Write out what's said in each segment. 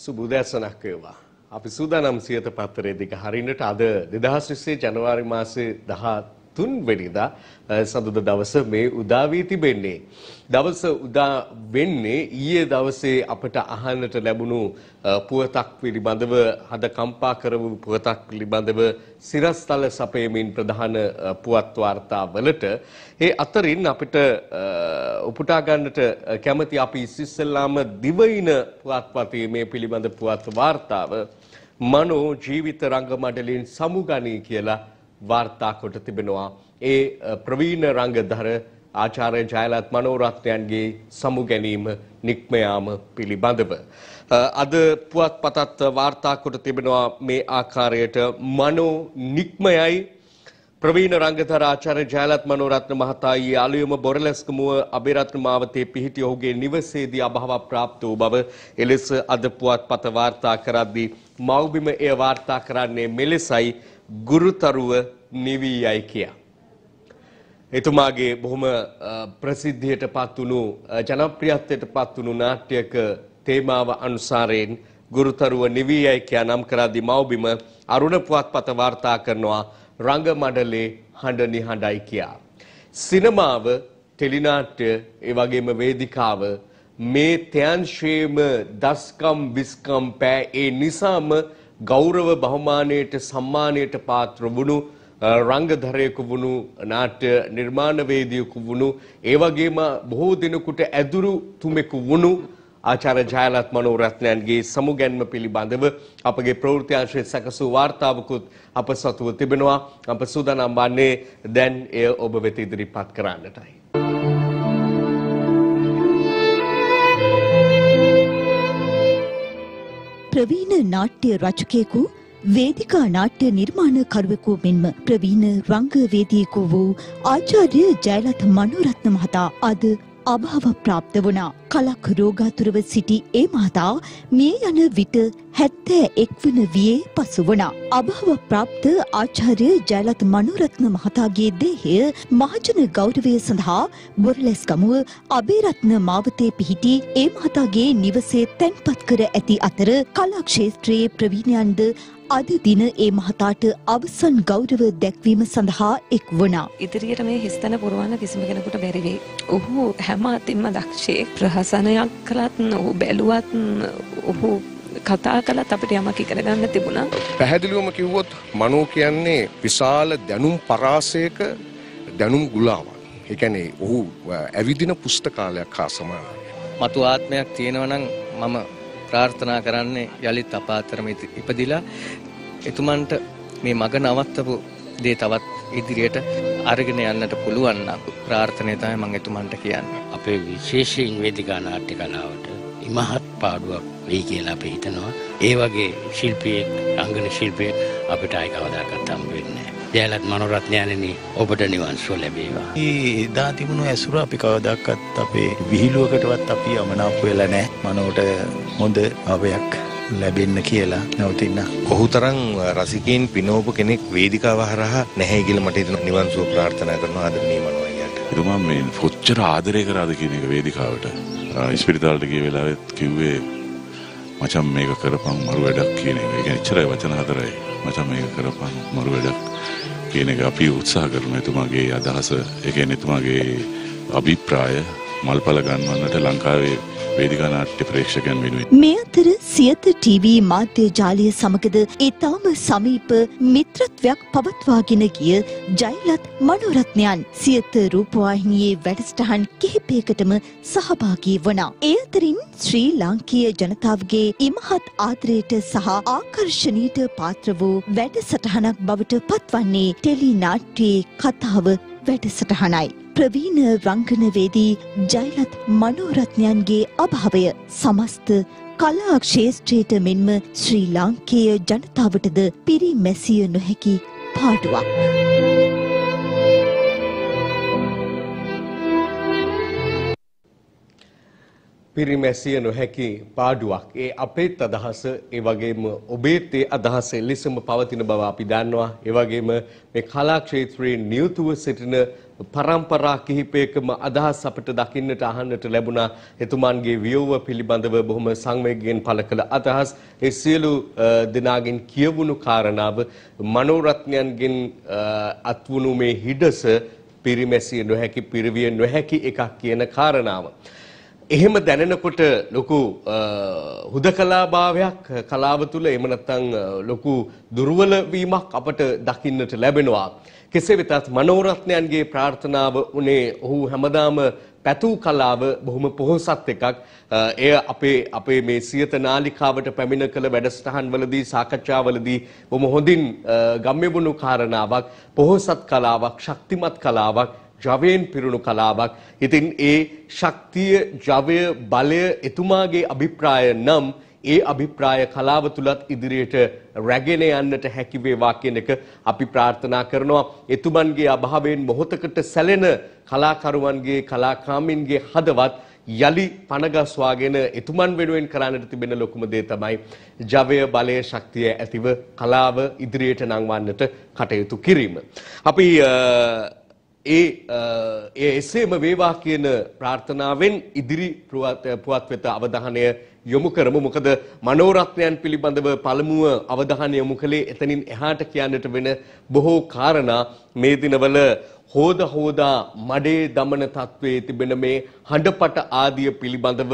සුබුදැසනක් වේවා. අපි සූදානම් සියත පත්තරේ දිග හරින්නට අද 2020 ජනවාරි මාසේ 13 වෙනිදා සඳුද දවස මේ උදා වී තිබෙන්නේ. දවස උදා වෙන්නේ ඊයේ දවසේ අපට අහන්නට ලැබුණු පුවතක් පිළිබඳව හද කම්පා කරවු පුවතක් පිළිබඳව සිරස්තල සපයමින් ප්‍රධාන පුවත් වාර්තාවලට ඒ අතරින් අපිට උපුටා ගන්නට කැමති අපි ඉස්සෙල්ලාම දිවයින පුවත්පතේ මේ පිළිබඳ පුවත් වාර්තාව මනෝ ජීවිත රංග මඩලින් සමුගනී කියලා වාර්තා කොට තිබෙනවා. ඒ ප්‍රවීණ රංගධර ආචාර්ය ජයලත් මනෝරත්නයන්ගේ සමු ගැනීම නික්මයාම පිළිබඳව. අද පුවත්පතත් වාර්තා කොට තිබෙනවා මේ ආකාරයට මනෝ නික්මයයි ප්‍රවීණ රංගතර ආචාර්ය ජයලත් මනෝරත්න මහතා ඊයේ අලුයම බොරලැස්කමුව අබේරත්න මාවතේ පිහිටි ඔහුගේ නිවසේදී අභාව ප්‍රාප්ත වූ බව එලෙස අද පුවත්පත වාර්තා කරද්දී මව්බිම එය වාර්තා කරන්නේ මෙලෙසයි ගුරුතරුව නිවී යයි කියා. එතුමාගේ බොහොම ප්‍රසිද්ධියට පත් වුණු ජනප්‍රියත්වයට පත් වුණු නාට්‍යක තේමාව අනුසාරයෙන් ගුරුතරුව නිවී යයි කියා නම් කරද්දී මව්බිම අරුණ පුවත්පත වාර්තා කරනවා රංග මඩලේ හඬ නිහඬයි කියා. සිනමාව ටෙලිනාට්‍ය ඒ වගේම වේදිකාව මේ තයන්ශේම දස්කම් විස්කම් පෑ ඒ නිසාම ගෞරව බහුමානයට සම්මානයට පාත්‍ර වුණු රංගධරයෙකු වුණු නාට්‍ය නිර්මාණවේදියෙකු වුණු ඒ වගේම බොහෝ දෙනෙකුට ඇදුරු තුමෙකු වුණු ආචාර්ය ජයලත් මනෝරත්නයන්ගේ සමුගැන්ම පිළිබඳව අපගේ ප්‍රවෘත්ති අංශයේ සැකසූ වාර්තාවකුත් අප සතුව තිබෙනවා. අප සූදානම් වන්නේ දැන් එය ඔබ වෙත ඉදිරිපත් කරන්නටයි. ප්‍රවීණ නාට්‍ය රචකයෙකු වේදිකා නාට්‍ය නිර්මාණකරුවෙකු මෙන්ම ප්‍රවීණ රංගවේදියෙකු වූ ආචාර්ය ජයලත් මනෝරත්න මහතා අද අභාව ප්‍රාප්ත වුණා. කලක් රෝගාතුරව සිටි ඒ මහතා මිය යන විට හැත්තෑ එක්වන වියේ පසු වුණා. අභාව ප්‍රාප්ත ආචාර්ය ජයලත් මනුරත්න මහතාගේ දේහය මහජන ගෞරවය සඳහා බොරලැස්ගමුව අබේරත්න මාවතේ පිහිටි ඒ මහතාගේ නිවසේ තැන්පත් කර ඇති අතර කලා ක්ෂේත්‍රයේ ප්‍රවීණයන්ද අද දින ඒ මහතාට අවසන් ගෞරව දැක්වීම සඳහා එක් වුණා. ඉදිරියට මේ හිස්තැන පුරවන්න කිසිම කෙනෙකුට බැරි වෙයි. ඔහු හැම අතින්ම දක්ෂයෙක්. ප්‍රහසනයක් කළත් ඔහු බැලුවත් ඔහු කතා කළත් අපිට යමක් ඉගෙන ගන්න තිබුණා. පැහැදිලිවම කිව්වොත් මනෝ කියන්නේ විශාල දැනුම් පරාසයක දැනුම් ගුලාවක්. ඒ කියන්නේ ඔහු ඇවිදින පුස්තකාලයක් හා සමානයි. මතු ආත්මයක් තියෙනවා නම් මම ප්‍රාර්ථනා කරන්නේ යළිත් අපාතරම ඉපදිලා එතුමන්ට මේ මග නවත්තපු දේ තවත් ඉදිරියට අරගෙන යන්නට පුළුවන් නම් ප්‍රාර්ථනය තමයි මම එතුමන්ට කියන්නේ. අපේ විශේෂයෙන් වේදිකා නාට්‍ය කලාවට ඉමහත් පාඩුවක් වෙයි කියලා අපි හිතනවා. ඒ වගේ ශිල්පියෙක් රංගන ශිල්පියෙක් අපිට ආයි කවදාකවත් හම්බ වෙන්නේ නැහැ. ජයලත් මනෝරත්නයනනි ඔබට නිවන් සුව ලැබේවා. ඒ එදා තිබුණු ඇසුර අපි කවදාකවත් අපේ විහිළුවකටවත් අපි අමනාප වෙලා නැහැ. මනෝට හොඳ භවයක් ලැබෙන්න කියලා නවතින්න. ඔහු තරම් රසිකයින් පිනෝපු කෙනෙක් වේදිකාව හරහා නැහැ කියලා මට හිතෙනවා නිවන් සුව ප්‍රාර්ථනා කරනවා ආදරණීය මනෝයියට. එතුමා මේ කොච්චර ආදරය කරාද කියන එක වේදිකාවට. ඉස්පිරිතාලට ගිය වෙලාවෙත් කිව්වේ මචං මේක කරපන් මරු වැඩක් කියන එක. ඒ කියන්නේ ඉච්චරයි වචන හතරයි. මචං මේක කරපන් මරු වැඩක් කියන එක අපි උත්සාහ කරන එතුමාගේ අදහස ඒ කියන්නේ එතුමාගේ අභිප්‍රාය මල්පල ගන්වන්නට ලංකාවේ වේදිකා නාට්‍ය ප්‍රේක්ෂකයන් වෙනුවෙන්. මේ අතර සියත ටීවී මාධ්‍ය ජාලය සමගද ඉතාම සමීප මිත්‍රත්වයක් පවත්වාගෙන ගිය ජයලත් මනෝරත්නයන් සියත රූපවාහිනියේ වැඩසටහන් කිහිපයකටම සහභාගී වනා. ඒ අතරින් ශ්‍රී ලාංකීය ජනතාවගේ ඉමහත් ආදරයට සහ ආකර්ශනීයට පාත්‍ර වූ වැඩසටහනක් බවට පත්වන්නේ ටෙලි නාට්‍යයේ කතාව වැඩසටහනයි. ප්‍රවීණ රංගනවේදී ජයලත් මනෝරත්නයන්ගේ අභාවය සමස්ත කලා ක්ෂේත්‍රයට මෙන්ම ශ්‍රී ලාංකේය ජනතාවටද පිරිමැසිය නොහැකි පාඩුවක්. පිරිමැසිය නොහැකි පාඩුවක්. ඒ අපේත් අදහස ඒ වගේම ඔබේත් ඒ අදහස එලෙසම පවතින බව අපි දන්නවා. ඒ වගේම මේ කලා ක්ෂේත්‍රයේ නියුතුව සිටින පරම්පරා කිහිපයකම අදහස් අපිට දකින්නට අහන්නට ලැබුණා. එතුමන්ගේ වියෝව පිළිබඳව බොහොම සංවේගයෙන් පළ කළ අදහස් ඒ සියලු දෙනාගෙන් කියවුණු කාරණාව මනෝරත්නයන්ගෙන් අත්වුණු මේ හිඩස පිරිමැසිය නොහැකි පිරිවිය නොහැකි එකක් කියන කාරණාව. එහෙම දැනෙනකොට ලොකු හුදකලාභාවයක් කලාව තුළ එහෙම නැත්නම් ලොකු දුර්වල වීමක් අපට දකින්නට ලැබෙනවා. කෙසේ වෙතත් මනෝරත්නයන්ගේ ප්‍රාර්ථනාව උනේ ඔහු හැමදාම පැතූ කලාව බොහොම පොහොසත් එකක්. එය අපේ අපේ මේ සියත නාලිකාවට පැමිණ කළ වැඩසටහන්වලදී සාකච්ඡාවලදී බොහොම හොඳින් ගම්‍යවුණු කාරණාවක් පොහොසත් කලාවක් ශක්තිමත් කලාවක් ජවයෙන් පිරුණු කලාවක්. ඉතින් ඒ ශක්තිය, ජවය, බලය එතුමාගේ අභිප්‍රාය නම් ඒ අභිප්‍රාය කලාව තුලත් ඉදිරියට රැගෙන යන්නට හැකි වේවා කියන එක අපි ප්‍රාර්ථනා කරනවා. එතුමන්ගේ අභාවයෙන් මොහොතකට සැලෙන කලාකරුවන්ගේ කලාකාමින්ගේ හදවත් යලි පනගස්වාගෙන එතුමන් වෙනුවෙන් කරන්නට තිබෙන ලොකුම දේ තමයි ජවය බලය ශක්තිය ඇතිව කලාව ඉදිරියට නංවන්නට කටයුතු කිරීම. අපි ඒ ඒ එසේම වේවා කියන ප්‍රාර්ථනාවෙන් ඉදිරි පුවත් වෙත අවධානය යොමු කරමු. මොකද මනෝරත්නයන් පිළිබඳව පළමුව අවධානය යොමු කළේ එතනින් එහාට කියන්නට වෙන බොහෝ කාරණා. මේ දිනවල හෝද හෝදා මඩේ දමන තත්වයේ තිබෙන මේ හඬපට ආදිය පිළිබඳව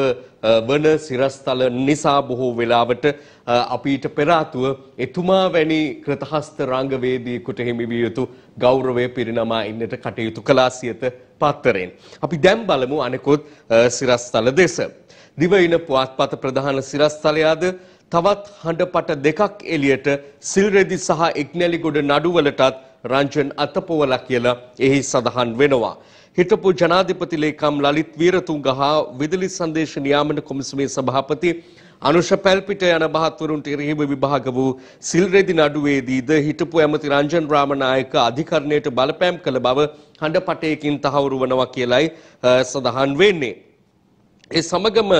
වන සිරස්තල නිසා බොහෝ වෙලාවට අපීට පෙර එතුමා වැනි කෘතහස්ත රංගවේදියෙකුට හිමි විය යුතු ගෞරවය පිරිනමා ඉන්නට කටයුතු කළා සියත පත්තරෙන්. අපි දැන් බලමු අනෙකුත් සිරස්තල දෙස. දිවයින පුවත්පත ප්‍රධාන සිරස්තලයාද තවත් හඬපට දෙකක් එළියට සිල්රෙදි සහ එක්නැලිගොඩ නඩුවලටත් රංජන් අතපොවලා කියලා එහි සඳහන් වෙනවා. හිටපු ජනාධිපති ලේකම් ලලිත් වීරතුංග හා විදුලි සංදේශ නියාමන කොමිසමේ සභාපති අනුෂ පැල්පිට යන මහත්වරුන්ට එරෙහිව විභාග වූ සිල්රෙදි නඩුවේදීද හිටපු ඇමති රංජන් රාමනායක අධිකරණයට බලපෑම් කළ බව හඬපටයකින් තහවුරු වනවා කියලයි සඳහන් වෙන්නේ. ඒ සමගම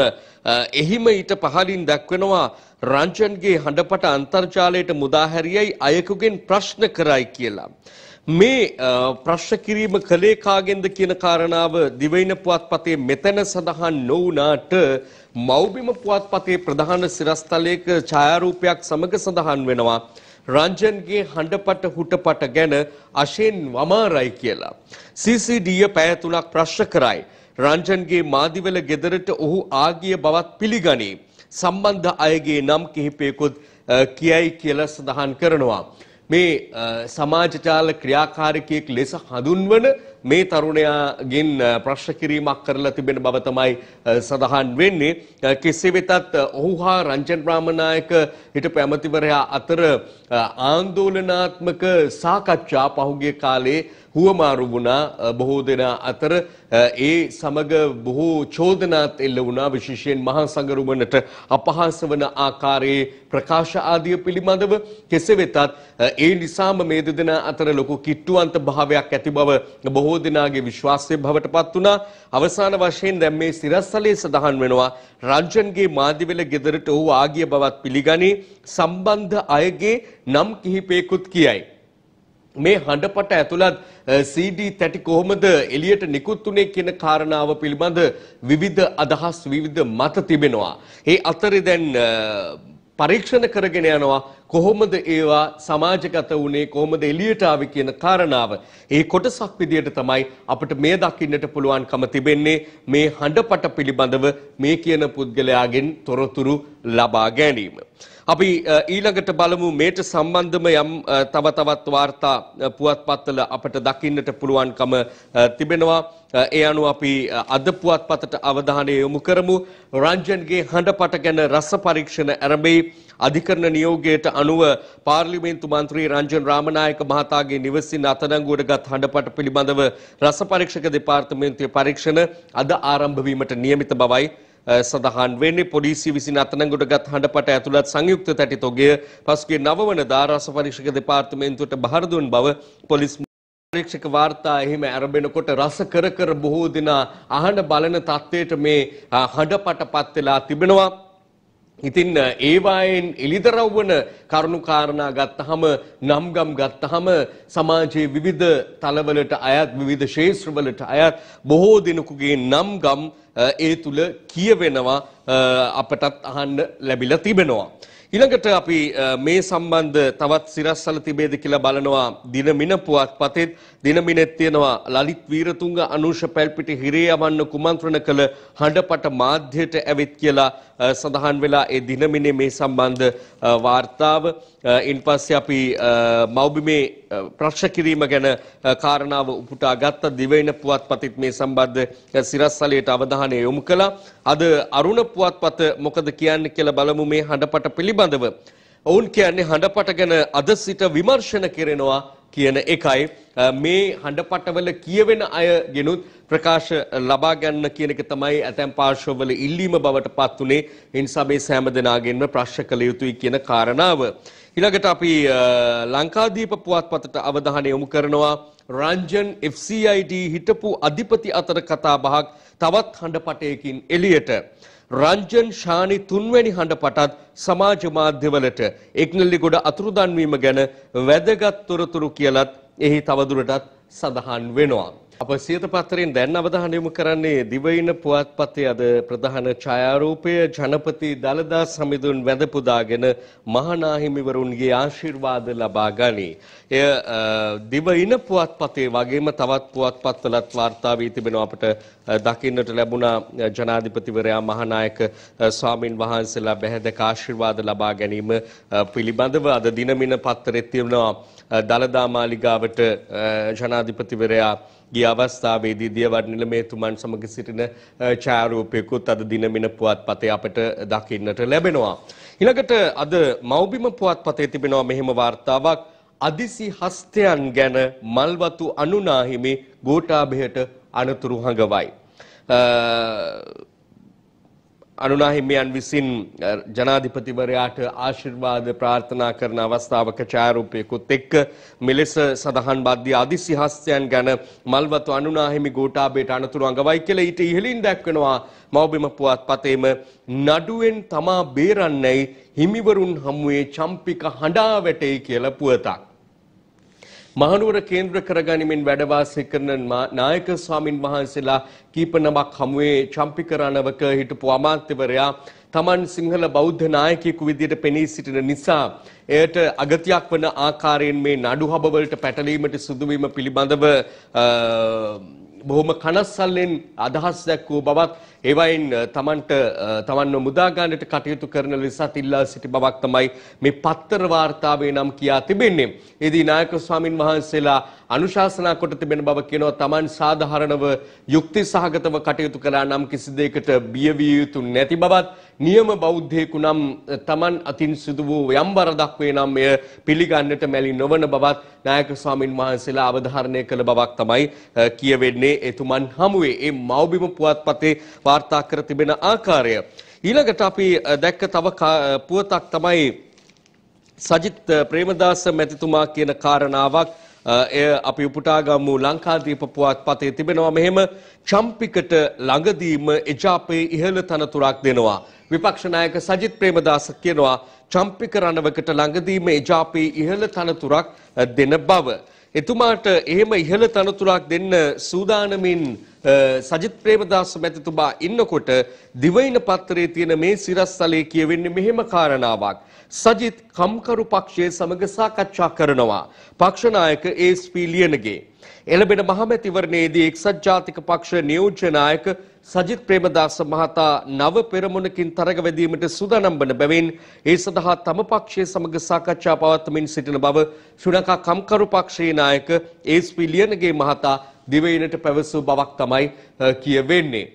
එහිම ඊට පහලින් දැක්වෙනවා රංජන්ගේ හඬපට අන්තර්ජාලයට මුදාහැරියයි අයෙකුගෙන් ප්‍රශ්න කරයි කියලා. මේ ප්‍රශ්න කිරීම කළේ කාගෙන්ද කියන කාරණාව දිවයින පුවත්පතේ මෙතන සඳහන් නොවුනාට මෞබිම පුවත්පතේ ප්‍රධාන සිරස්තලයක ඡායාරූපයක් සමග සඳහන් වෙනවා. රංජන්ගේ හඬපට හුටපට ගැන අශෙන් වමාරයි කියලා. CCD පැය තුනක් ප්‍රශ්න කරයි. රංජන්ගේ මාදිවල ගෙදරට ඔහු ආගිය බවත් පිළිගනී. සම්බන්ධ අයගේ නම් කිහිපයකුත් කියයි කියලා සඳහන් කරනවා. මේ සමාජජාල ක්‍රියාකාරිකයෙක් ලෙස හඳුන්වන මේ තරුණයාගෙන් ප්‍රශ්න කිරීමක් කරලා තිබෙන බව තමයි සඳහන් වෙන්නේ. කෙසේ වෙතත් ඔහු හා රංජන් රාමනායක හිටපු ඇමතිවරයා අතර ආන්දෝලනාත්මක සාකච්ඡා පහුගිය කාලේ හුවමාරු වුණා බොහෝ දෙනා අතර ඒ සමග බොහෝ චෝදනාත් එල්ල වුණා. විශේෂයෙන් මහා සංගරුවනට අපහාස වන ආකාරයේ ප්‍රකාශ ආදිය පිළිබඳව කෙසේ වෙතත් ඒ නිසාම මේ දෙදෙනා අතර ලොකු කිට්ටුවන්ත භාවයක් ඇති බව බොහෝ දෙනාගේ විශ්වාසය බවට පත් වුණා. අවසාන වශයෙන් දැන් මේ සිරස්තලයේ සඳහන් වෙනවා රංජන්ගේ මාදිවෙල ගෙදරට ඔහු ආගිය බවත් පිළිගනී සම්බන්ධ අයගේ නම් කිහිපයකුත් කියයි. මේ හඬපට ඇතුළත් CD තැටි කොහොමද එළියට නිකුත් වුනේ කියන කාරණාව පිළිබඳ විවිධ අදහස් විවිධ මත තිබෙනවා. ඒ අතරේ දැන් පරීක්ෂණ කරගෙන යනවා කොහොමද ඒවා සමාජගත වුණේ කොහොමද එළියට ආවේ කියන කාරණාව. ඒ කොටසක් විදියට තමයි අපිට මේ දකින්නට පුළුවන්කම තිබෙන්නේ මේ හඬපට පිළිබඳව මේ කියන පුද්ගලයාගෙන් තොරතුරු ලබා ගැනීම. අපි ඊළඟට බලමු මේට සම්බන්ධම යම් තව තවත් වාර්තා පුවත්පත්වල අපට දකින්නට පුළුවන්කම තිබෙනවා. ඒ අනුව අපි අද පුවත්පතට අවධානය යොමු කරමු. රංජන්ගේ හඬපට ගැන රස පරීක්ෂණ ආරම්භයි. අධිකරණ නියෝගයට අනුව පාර්ලිමේන්තු මන්ත්‍රී රංජන් රාමනායක මහතාගේ නිවසින් අත්අඩංගුවට ගත් හඬපට පිළිබඳව රස පරීක්ෂක දෙපාර්තමේන්තුවේ පරීක්ෂණ අද ආරම්භ වීමට නියමිත බවයි සඳහන් වෙන්නේ පොලිසිය විසින් අත්අඩංගුවට ගත් හඬපට ඇතුළත් සංයුක්ත තැටි තොගය පසුගිය 9 වනදා රස පරීක්ෂක දෙපාර්තමේන්තුවට බහර දුන් බව පොලිස් ප්‍රේක්ෂක වාර්තා එහෙම ඇරඹෙනකොට රස කර කර බොහෝ දෙනා අහන බලන තත්ත්වයට මේ අ, හඬපටපත් වෙලා තිබෙනවා. ඉතින් ඒවායෙන් එලිදරව් වන කරුණු කාරණා ගත්තහම නම්ගම් ගත්තහම සමාජයේ විවිධ තලවලට අයත් විවිධ ශේෂ්ත්‍රවලට අයත් බොහෝ දෙනෙකුගේ නම්ගම් අ, ඒ තුල කියවෙනවා අ, අපටත් අහන්න ලැබිලා තිබෙනවා. ඊළඟට අපි අ, මේ සම්බන්ධ තවත් සිරස්සල තිබේද කියලා බලනවා. දිනමින පුවත්පතෙත් දිනමිනෙත් තියෙනවා ලලිත් වීරතුංග අනුෂ පැල්පිටි හිරේ යවන්න කුමන්ත්‍රණ කළ හඬපට මාධ්‍යයට ඇවිත් කියලා අ, සඳහන් වෙලා ඒ දිනමිනේ මේ සම්බන්ධ අ, වාර්තාව. අ, ඉන්පස්සේ අපි අ, මව්බිමේ අ, ප්‍රශ්න කිරීම ගැන අ, කාරණාව උපුටා ගත්ත දිවයින පුවත්පතෙත් මේ සම්බන්ධ අ, සිරස්සලයට අවධානය යොමු කළා. අද අරුණ පුවත්පත මොකද කියන්නේ කියලා බලමු මේ හඬපට පිළිබඳව. ඔවුන් කියන්නේ හඬපට ගැන අද සිට විමර්ශන කෙරෙනවා කියන එකයි අ, මේ හඬපටවල කියවෙන අය ගෙනුත් ප්‍රකාශ ලබා ගන්න කියන එක තමයි ඇතැම් පාර්ශවවල ඉල්ලීම බවට පත් උනේ. ඒ නිසා මේ සෑම දෙනාගෙන්ම ප්‍රශ්න කළ යුතුයි කියන කාරණාව. ඊළඟට අපි අ, ලංකාදීප පුවත්පතට අවධානය යොමු කරනවා රංජන් FCID හිටපු අධිපති අතර කතා බහක් තවත් හඬපටයකින් එළියට. රංජන් ශානි තුන්වැනි හඬපටත් සමාජ මාධ්‍යවලට එක්නල්ලිගොඩ අතුරුදන් වීම ගැන වැදගත් තොරතුරු කියලත් එහි තවදුරටත් සඳහන් වෙනවා. අප සියත පත්තරෙන් දැන් අවධානය යොමු කරන්නේ දිවයින පුවත්පතේ අද ප්‍රධාන ඡායාරූපය ජනපති දලදා සමිඳුන් වැඳ පුදාගෙන මහනාහිමිවරුන්ගේ ආශිර්වාද ලබා ගනී. එය අ, දිවයින පුවත්පතේ වගේම තවත් පුවත්පත්වලත් වාර්තා වී තිබෙනවා අපට අ, දකින්නට ලැබුණා අ, ජනාධිපතිවරයා මහානායක අ, ස්වාමින් වහන්සේලා බැහැදක ආශිර්වාද ලබා ගැනීම අ, පිළිබඳව අද දිනමින පත්තරෙත් තිබෙනවා අ, දළදා මාලිගාවට අ, ජනාධිපතිවරයා ගිය අවස්ථාවේදී දියවඩ නිලමේතුමන් සමග සිටින අ, ඡායාරූපයකුත් අද දිනමින පුවත්පතේ අපට දකින්නට ලැබෙනවා. ඊළඟට අද මෞබිම පුවත්පතේ තිබෙනවා මෙහෙම වාර්තාවක් අදිසි හස්තයන් ගැන මල්වතු අනුනාහිමි ගෝඨාභයට අනතුරු හඟවයි. අ, අනුනාහිමියන් විසින් අ, ජනාධිපතිවරයාට ආශිර්වාද ප්‍රාර්ථනා කරන අවස්ථාවක ඡායාරූපයකුත් එක්ක මෙලෙස සඳහන් බද්දී අදිසි හස්තයන් ගැන මල්වතු අනුනාහිමි ගෝඨාභයට අනතුරු අඟවයි කියලා ඊට ඉහළින් දැක්වෙනවා මව්බිම පුවත්පතේම නඩුවෙන් තමා බේරන්නයි හිමිවරුන් හමුවේ චම්පික හඬා වැටෙයි කියලා පුවතක්. මහනුවර කේන්ද්‍ර කරගනිමින් වැඩ වාසය කරන මා- නායක ස්වාමින් වහන්සේලා කීප නමක් හමුවේ චම්පික රණවක හිටපු අමාත්‍යවරයා තමන් සිංහල බෞද්ධ නායකයෙකු විදිහට පෙනී සිටින නිසා එයට අගතියක් වන ආකාරයෙන් මේ නඩු හබවලට පැටලීමට සිදුවීම පිළිබඳව අ, බොහොම කනස්සල්ලෙන් අදහස් දැක්වූ බවත් ඒවයින් අ, තමන්ට අ, තමන්ව මුදා ගන්නට කටයුතු කරන ලෙසත් ඉල්ලා සිටි බවක් තමයි මේ පත්තර වාර්තාවේ නම් කියා තිබෙන්නේ. එදී නායක ස්වාමින් වහන්සේලා අනුශාසනා කොට තිබෙන බව කියනවා තමන් සාධාරණව යුක්ති සහගතව කටයුතු කළා නම් කිසි දෙයකට බිය විය යුතු නැති බවත් නියම බෞද්ධයෙකු නම් අ, තමන් අතින් සිදු වූ යම් වරදක් වේ නම් එය පිළිගන්නට මැලි නොවන බවත් නායක ස්වාමින් වහන්සේලා අවධාරණය කළ බවක් තමයි අ, කියවෙන්නේ එතුමන් හමුවේ. ඒ මව්බිම පුවත්පතේ වාර්තා කර තිබෙන ආකාරය. ඊළඟට අපි අ, දැක්ක තව කා- පුවතක් තමයි සජිත් අ, ප්‍රේමදාස මැතිතුමා කියන කාරණාවක්. අ, එය අපි උපුටා ගමු ලංකාදීප පුවත්පතේ තිබෙනවා. මෙහෙම චම්පිකට ළඟදීම එජාපේ ඉහළ තනතුරක් දෙනවා. විපක්ෂ 나යක සජිත් ප්‍රේමදාස කියනවා චම්පික රණවකට ළඟදීම එජාපේ ඉහළ තනතුරක් අ, දෙන බව. එතුමාට එහෙම ඉහළ තනතුරක් දෙන්න සූදානමින් අ, සජිත් ප්‍රේමදාස මැතිතුමා ඉන්නකොට දිවයින පත්තරේ තියෙන මේ සිරස්තලේ කියවෙන්නේ මෙහෙම කාරණාවක්. සජිත් කම්කරු පක්ෂයේ සමග සාකච්ඡා කරනවා. පක්ෂ නායක ඒස්.පී. ලියනගේ. එළඹෙන මහමැතිවරණයේදී එක්සත් ජාතික පක්ෂ නියෝජ්‍ය නායක සජිත් ප්‍රේමදාස මහතා නව පෙරමුණකින් තරග වැදීමට සූදානම් වන බැවින් ඒ සඳහා තම පක්ෂය සමග සාකච්ඡා පවත්වමින් සිටින බව ශ්‍රී ලංකා කම්කරු පක්ෂයේ නායක ඒස්.පී. ලියනගේ මහතා දිවයිනට පැවසූ බවක් තමයි අ, කියවෙන්නේ.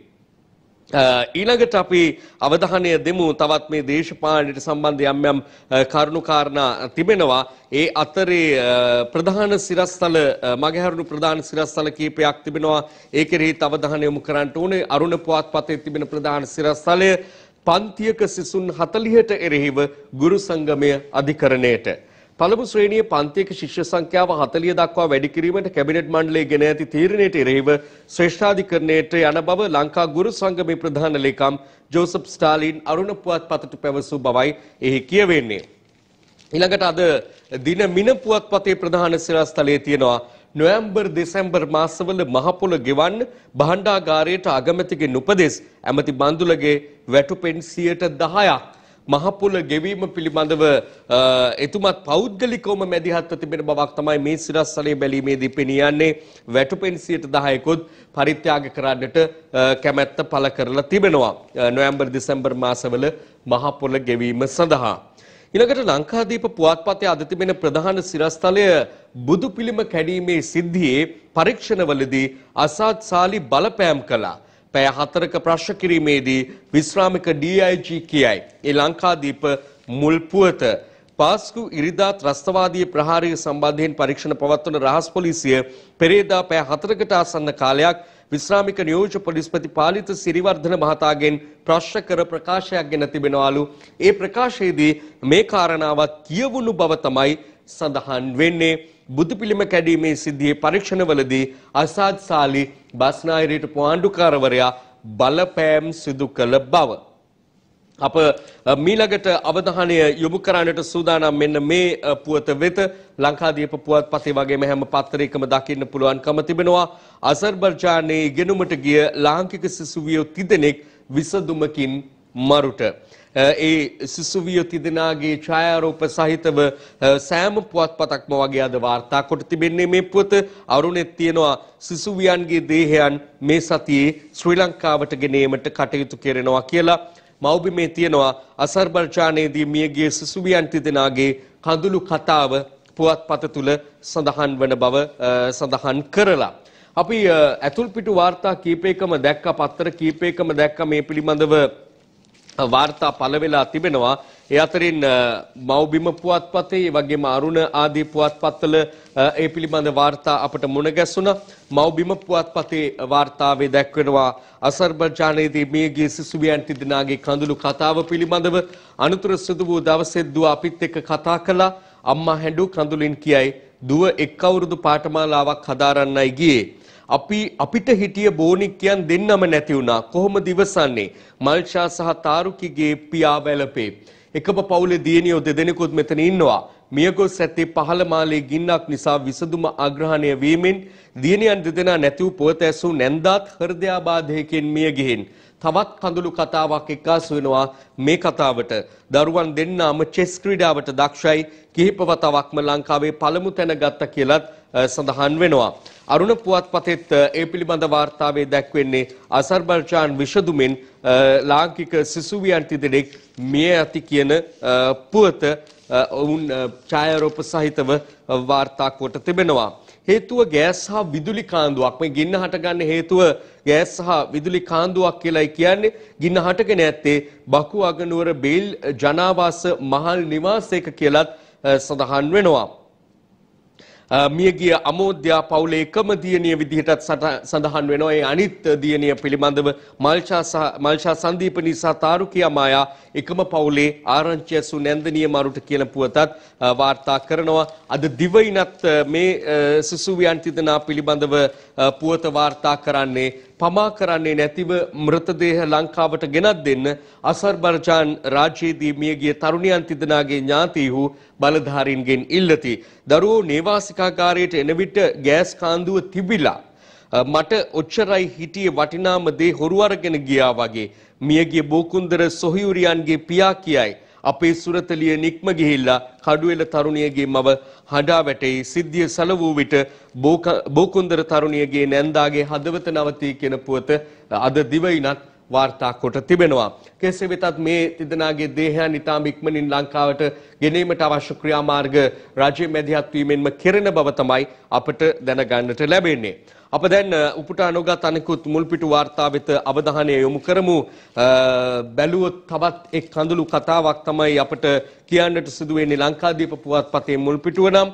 අ, ඊළඟට අපි අවධානය දෙමු තවත් මේ දේශපාලනයට සම්බන්ධ යම් යම් අ, කරුණු කාරණා තිබෙනවා. ඒ අතරේ අ, ප්‍රධාන සිරස්තල අ, මගහැරුණු ප්‍රධාන සිරස්තල කීපයක් තිබෙනවා. ඒ කෙරෙහි අවධානය යොමු කරන්න ඕනේ. අරුණ පුවත්පතේ තිබෙන ප්‍රධාන සිරස්තලය පන්තියක සිසුන් 40ට එරෙහිව ගුරු සංගමය අධිකරණයට පළමු ශ්‍රේණියේ පන්තියක ශිෂ්‍ය සංඛ්‍යාව 40 දක්වා වැඩි කිරීමට කැබිනට් මණ්ඩලය ගෙන ඇති තීරණයට එරෙහිව ශ්‍රේෂ්ඨාධිකරණයට යන බව ලංකා ගුරු සංගමේ ප්‍රධාන ලේකම් ජෝසප් ස්ටාලින් අරුණ පුවත්පතට පැවසූ බවයි එහි කියවෙන්නේ. ඊළඟට අද දින මින පුවත්පතේ ප්‍රධාන සිරස්තලයේ තියෙනවා නොවැම්බර් දෙසැම්බර් මාසවල මහපොළ ගෙවන්න භාණ්ඩාගාරයට අගමැතිගේ උපදෙස් ඇමති බන්දුලගේ වැටුපෙන් 10ක් මහපොළ ගෙවීම පිළිබඳව එතුමත් පෞද්ගලිකවම මැදිහත්ව තිබෙන බවක් තමයි මේ සිරස්තලයේ බැලීමේදී පෙනී යන්නේ වැටුපෙන් 10%කුත් පරිත්‍යාග කරන්නට කැමැත්ත පළ කරලා තිබෙනවා. නොවැම්බර් දෙසැම්බර් මාසවල මහපොළ ගෙවීම සඳහා. ඊළඟට ලංකාදීප පුවත්පතේ අද තිබෙන ප්‍රධාන සිරස්තලය බුදු පිළිම කැඩීමේ සිද්ධියේ පරීක්ෂණවලදී අසාත් සාලි බලපෑම් කළා. පැය හතරක ප්‍රශ්න කිරීමේදී විශ්‍රාමික DIG කියයි. ඒ ලංකාදීප මුල් පුවත පාස්කු ඉරිදා ත්‍රස්තවාදී ප්‍රහාරය සම්බන්ධයෙන් පරීක්ෂණ පවත්වන රහස් පොලිසිය පෙරේදා පැය හතරකට ආසන්න කාලයක් විශ්‍රාමික නියෝජ්‍ය පොලිස්පති පාලිත සිරිවර්ධන මහතාගෙන් ප්‍රශ්න කර ප්‍රකාශයක් ගෙන තිබෙනවලු. ඒ ප්‍රකාශයේදී මේ කාරණාවත් කියවුණු බව තමයි සඳහන් වෙන්නේ. බුදු පිළිම කැඩීමේ සිද්ධියේ පරීක්ෂණවලදී අසාද් සාලි බස්නාහිරයට පොහාණ්ඩුකාරවරයා බලපෑම් සිදු කළ බව. අප මීළඟට අවධානය යොමු කරන්නට සූදානම් මෙන්න මේ පුවත වෙත ලංකාදීප පුවත් පතේ වගේම හැම පත්තරයකම දකින්න පුළුවන්කම තිබෙනවා අසර්බර්ජානයේ ඉගෙනුමට ගිය ලාංකික සිසුවියෝ තිදෙනෙක් විසඳුමකින් මරුට Uh, ඒ සිසුවියෝ තිදෙනාගේ ඡායාරූප සහිතව uh, සෑම පුවත්පතක්ම වගේ අද වාර්තා කොට තිබෙන්නේ මේ පුවත. අරුණෙත් තියෙනවා සිසුවියන්ගේ දේහයන් මේ සතියේ ශ්‍රී ලංකාවට ගෙනීමට කටයුතු කෙරෙනවා කියලා. මව්බිමේ තියෙනවා අසර්බර්ජානයේදී මියගිය සිසුවියන් තිදෙනාගේ කඳුළු කතාව පුවත්පත තුල සඳහන් වන බව uh, සඳහන් කරලා. අපි ඇතුල්පිටු වාර්තා කීපයකම දැක්ක පත්තර කීපයකම දැක්ක මේ පිළිබඳව වාර්තා පළ වෙලා තිබෙනවා. ඒ අතරින් මව්බිම පුවත්පතේ වගේම අරුණ ආදී පුවත්පත්වල ඒ පිළිබඳ වාර්තා අපට මුණ ගැසුණා. මව්බිම පුවත්පතේ වාර්තාවේ දැක්වෙනවා අසර්බයිජානයේදී මියගිය සිසුවියන් තිදෙනාගේ කඳුළු කතාව පිළිබඳව අනුතර සිදු වූ දවසේ දුව අපිත් එක්ක කතා කළා. අම්මා හැඬු කඳුලින් කියයි දුව එක් අවුරුදු පාඨමාලාවක් හදාරන්නයි ගියේ. අපි අපිට හිටිය බෝනික්කයන් දෙන්නම නැති වුණා. කොහොමද ඉවසන්නේ? මල්ෂා සහ තාරුකිගේ පියා වැළපේ. එකම පවුලේ දියණියෝ දෙදෙනෙකුත් මෙතන ඉන්නවා. මියගොස් ඇත්තේ පහළ මාලේ ගින්නක් නිසා විසඳුම අග්‍රහණය වීමෙන් දියණියන් දෙදෙනා නැති වූ පුවත ඇසූ නැන්දාත් හෘදයාබාධයකින් මිය ගිහින් තවත් කඳුළු කතාවක් එක්කාසු වෙනවා මේ කතාවට. දරුවන් දෙන්නාම චෙස් ක්‍රීඩාවට දක්ෂයි කිහිප වතාවක්ම ලංකාවේ පළමු තැන ගත්ත කියලත් සඳහන් වෙනවා. අරුණ පුවත්පතෙත් ඒ පිළිබඳ වාර්තාවේ දැක්වෙන්නේ අසර්බර්ජාන් විෂදුමෙන් ලාංකික සිසුවියන් තිදෙනෙක් මිය ඇති කියන පුවත ඔවුන් ඡායාරූප සහිතව වාර්තා කොට තිබෙනවා. හේතුව ගෑස් හා විදුලි කාන්දුවක් මේ ගින්න හටගන්න හේතුව ගෑස් සහ විදුලි කාන්දුවක් කියලායි කියන්නේ ගින්න හටගෙන ඇත්තේ බකු අගනුවර බේල් ජනාවාස මහල් නිවාසයක කියලත් සඳහන් වෙනවා. මියගිය අමෝද්‍යා පවුලේ එකම දියණිය විදිහටත් සඳහන් වෙනවා. ඒ අනිත් දියණිය පිළිබඳව මල්ෂා සහ මල්ෂා සංදීපනී සහ තාරුකියා මායා එකම පවුලේ ආරංචි ඇසු නැන්දනිය මරුට කියන පුවතත් වාර්තා කරනවා. අද දිවයිනත් මේ සිසුවියන් තිදෙනා පිළිබඳව පුවත වාර්තා කරන්නේ පමා කරන්නේ නැතිව මෘතදේහ ලංකාවට ගෙනත් දෙන්න අසර්බර්ජාන් රාජ්‍යයේදී මියගිය තරුණියන් තිදෙනාගේ ඥාතීහු බලධාරීන්ගෙන් ඉල්ලති. දරුවෝ නේවාසිකාගාරයට එන විට ගෑස් කාන්දුව තිබිලා මට ඔච්චරයි හිටියේ වටිනාම දේ හොරු අරගෙන ගියා වගේ මියගිය බෝකුන්දර සොහියුරියන්ගේ පියා කියයි. අපේ සුරතලිය නික්ම ගිහිල්ලා කඩුවෙල තරුණියගේ මව හඬා වැටෙයි සිද්ධිය සැල වූ විට බෝකුන්දර තරුණියගේ නැන්දාගේ හදවත නවතී කියන පුවත අද දිවයිනත් වාර්තා කොට තිබෙනවා. කෙසේ වෙතත් මේ තිදෙනාගේ දේහයන් ඉතාම ඉක්මනින් ලංකාවට ගෙනීමට අවශ්‍ය ක්‍රියාමාර්ග රජයේ මැදිහත් වීමෙන්ම කෙරෙන බව තමයි අපට දැනගන්නට ලැබෙන්නේ. අප දැන් උපුටා නොගත් අනෙකුත් මුල්පිටු වාර්තා වෙත අවධානය යොමු කරමු. බැලුවොත් තවත් එක් කඳුළු කතාවක් තමයි අපට කියන්නට සිදු වෙන්නේ ලංකාදීප පුවත්පතේ මුල්පිටුව නම්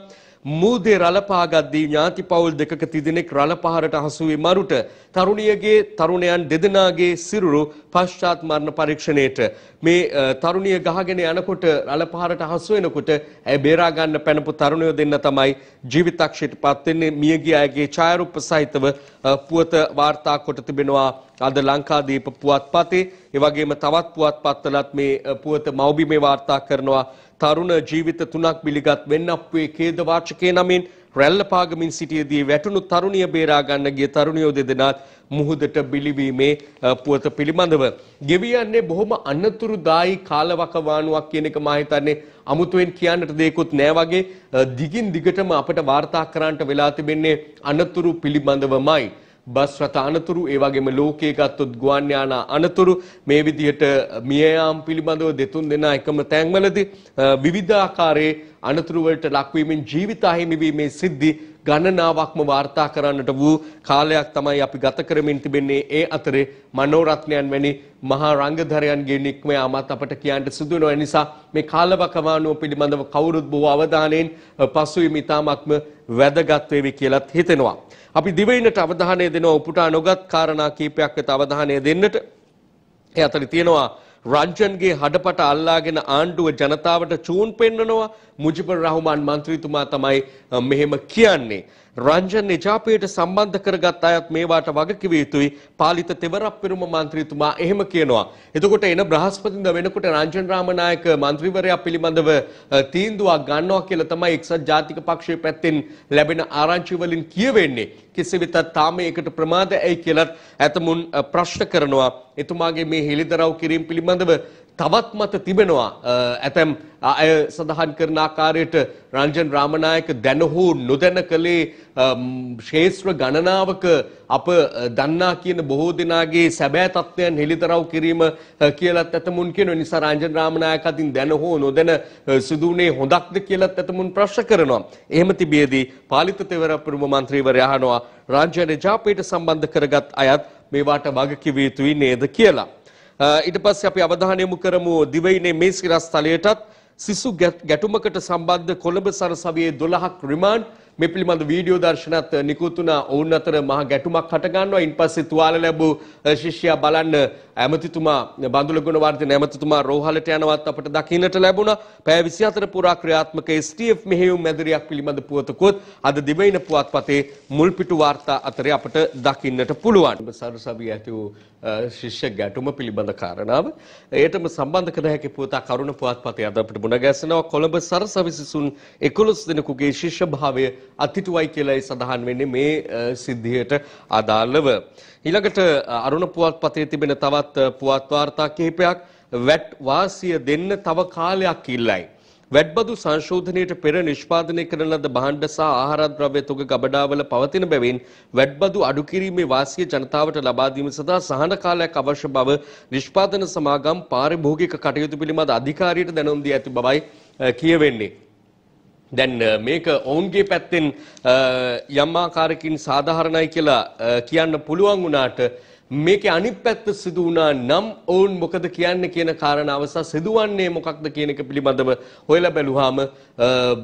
මූදේ රළපාගද්දී ඥාති පවුල් දෙකක තිදෙනෙක් රළපහරට හසු වී මරුට තරුණියගේ තරුණයන් දෙදෙනාගේ සිරුරු පශ්චාත් මරණ පරීක්ෂණයට. මේ අ, තරුණිය ගහගෙන යනකොට රළපහරට හසු වෙනකොට ඇය බේරා ගන්න පැනපු තරුණයෝ දෙන්න තමයි ජීවිතක්ෂයට පත් වෙන්නේ. මියගිය අයගේ ඡායාරූප සහිතව අ, පුවත වාර්තා කොට තිබෙනවා අද ලංකාදීප පුවත්පතේ. ඒ වගේම තවත් පුවත්පත්වලත් මේ අ, පුවත මව්බිමේ වාර්තා කරනවා. තරුණ ජීවිත තුනක් පිළිගත් වෙන්නප්පුවේ ඛේද වාචකයේ නමින් රැල්ල පාගමින් සිටියේදී වැටුණු තරුණිය බේරා ගන්න ගිය තරුණියෝ දෙදෙනාත් මුහුදට බිලිවීමේ අ, පුවත පිළිබඳව ගෙවි යන්නේ බොහොම අනතුරුදායි කාලවකවානුවක් කියන එක මා හිතන්නේ අමුතුවෙන් කියන්නට දෙයක්වත් නෑ වගේ අ, දිගින් දිගටම අපට වාර්තා කරන්නට වෙලා තිබෙන්නේ අනතුරු පිළිබඳවමයි. බස් රථ අනතුරු ඒ වගේම ලෝකයේ ගත්තොත් ගුවන් යාන අනතුරු. මේ විදිහට මිය යාම් පිළිබඳව දෙතුන් දෙනා එකම තැන්වලදී අ, විවිධාකාරයේ අනතුරු වලට ලක්වීමෙන් ජීවිත අහිමි වීමේ සිද්ධි ගණනාවක්ම වාර්තා කරන්නට වූ කාලයක් තමයි අපි ගත කරමින් තිබෙන්නේ ඒ අතරේ මනෝරත්නයන් වැනි මහා රංගධරයන්ගේ නික්ම යාමත් අපට කියන්නට සිදු වෙනවා ඒ නිසා මේ කාලවකවානුව පිළිබඳව කවුරුත් බොහෝ අවධානයෙන් අ, පසුවීම ඉතාමත්ම වැදගත් වේවි කියලත් හිතෙනවා. අපි දිවයිනට අවධානය දෙනවා උපුටා නොගත් කාරණා කීපයක් වෙත අවධානය දෙන්නට. ඒ අතරේ තියෙනවා රංජන්ගේ හඩපට අල්ලාගෙන ආණ්ඩුව ජනතාවට චූන් පෙන්නනවා මුජිබුර් රහමාන් මන්ත්‍රීතුමා තමයි අ, මෙහෙම කියන්නේ. රංජන් එජාපයට සම්බන්ධ කරගත් අයත් මේවාට වගකිව යුතුයි පාලිත තෙවරක් පෙරුම මන්ත්‍රීතුමා එහෙම කියනවා. එතකොට එන බ්‍රහස්පතින්ද වෙනකොට රංජන් රාමනායක මන්ත්‍රීවරයා පිළිබඳව අ, තීන්දුවක් ගන්නවා කියලා තමයි එක්සත් ජාතික පක්ෂයේ පැත්තෙන් ලැබෙන ආරංචි වලින් කියවෙන්නේ. කෙසේ වෙතත් තාම ඒකට ප්‍රමාද ඇයි කියලත් ඇතමුන් අ, ප්‍රශ්න කරනවා. එතුමාගේ මේ හෙළිදරව් කිරීම පිළිබඳව තවත් මත තිබෙනවා අ, ඇතැම් අය සඳහන් කරන ආකාරයට රංජන් රාමනායක දැන හෝ නොදැන කළේ අම්, ශේෂ්ත්‍ර ගණනාවක අප අ, දන්නා කියන බොහෝ දෙනාගේ සැබෑ තත්ත්වයන් හෙළිදරව් කිරීම අ, කියලත් ඇතමුන් කියන නිසා රංජන් රාමනායක අතින් දැන හෝ නොදැන අ, සිදුවුනේ හොඳක්ද කියලත් ඇතමුන් ප්‍රශ්න කරනවා. එහෙම තිබියදී පාලිත තෙවර පෙරුම මන්ත්‍රීවරයා අහනවා රාජ්‍ය ජාපයට සම්බන්ධ කරගත් අයත් මේවාට වගකිව යුතුයි නේද කියලා. අ, ඊට පස්සේ අපි අවධානය යොමු කරමු දිවයිනේ මේ සිරස්තලයටත්. සිසු ගැට- ගැටුමකට සම්බන්ධ කොළඹ සරසවියේ 12ක් රිමාන්ඩ්. මේ පිළිබඳ වීඩියෝ දර්ශනත් නිකුත් වුණා. ඔවුන් අතර මහ ගැටුමක් හට ගන්නවා. ඉන්පස්සේ තුවාල ලැබූ අ, ශිෂ්‍යයා බලන්න ඇමතිතුමා බඳුල ගුණවර්ධන ඇමතිතුමා රෝහලට යනවත් අපට දකින්නට ලැබුණා. පැය 24 පුරා ක්‍රියාත්මක STF මෙහෙයුම් මැදිරියක් පිළිබඳ පුවතකුත් අද දිවයින පුවත්පතේ මුල්පිටු වාර්තා අතරේ අපට දකින්නට පුළුවන්. සරසවිය ඇති වූ අ, ශිෂ්‍ය ගැටුම පිළිබඳ කාරණාව. එයටම සම්බන්ධ කර හැකි පුවතක් කරුණ පුවත්පතේ අද අපිට මුණ ගැසෙනවා. කොළඹ සරසවි සිසුන් 11 දෙනෙකුගේ ශිෂ්‍ය භාවය අතිටුවයි කියලායි සඳහන් වෙන්නේ මේ අ, සිද්ධියට අදාළව. ඊළඟට අ, අරුණ පුවත්පතේ තිබෙන තවත් අ, පුවත් වාර්තා කිහිපයක්. වැට් වාසිය දෙන්න තව කාලයක් ඉල්ලයි. වැඩබදු සංශෝධනයට පෙර නිෂ්පාදනය කරන ලද භාණ්ඩ සහ ආහාරද්‍රව්‍ය තුක ගබඩාවල පවතින බැවින් වැඩබදු අඩු කිරීමේ වාසිය ජනතාවට ලබා දීම සඳහා සහන කාලයක් අවශ්‍ය බව නිෂ්පාදන සමාගම් පාරිභෝගික කටයුතු පිළිබඳ අධිකාරියට දැනුම් දී ඇති බවයි අ, කියවෙන්නේ. දැන් අ, මේක ඔවුන්ගේ පැත්තෙන් අ, යම් ආකාරයකින් සාධාරණයි කියලා අ, කියන්න පුළුවන් වුණාට මේකේ අනිත් පැත්ත සිදු වුණා නම් ඔවුන් මොකද කියන්නේ කියන කාරණාව සහ සිදුවන්නේ මොකක්ද කියන එක පිළිබඳව හොයලා බැලුවාම අ,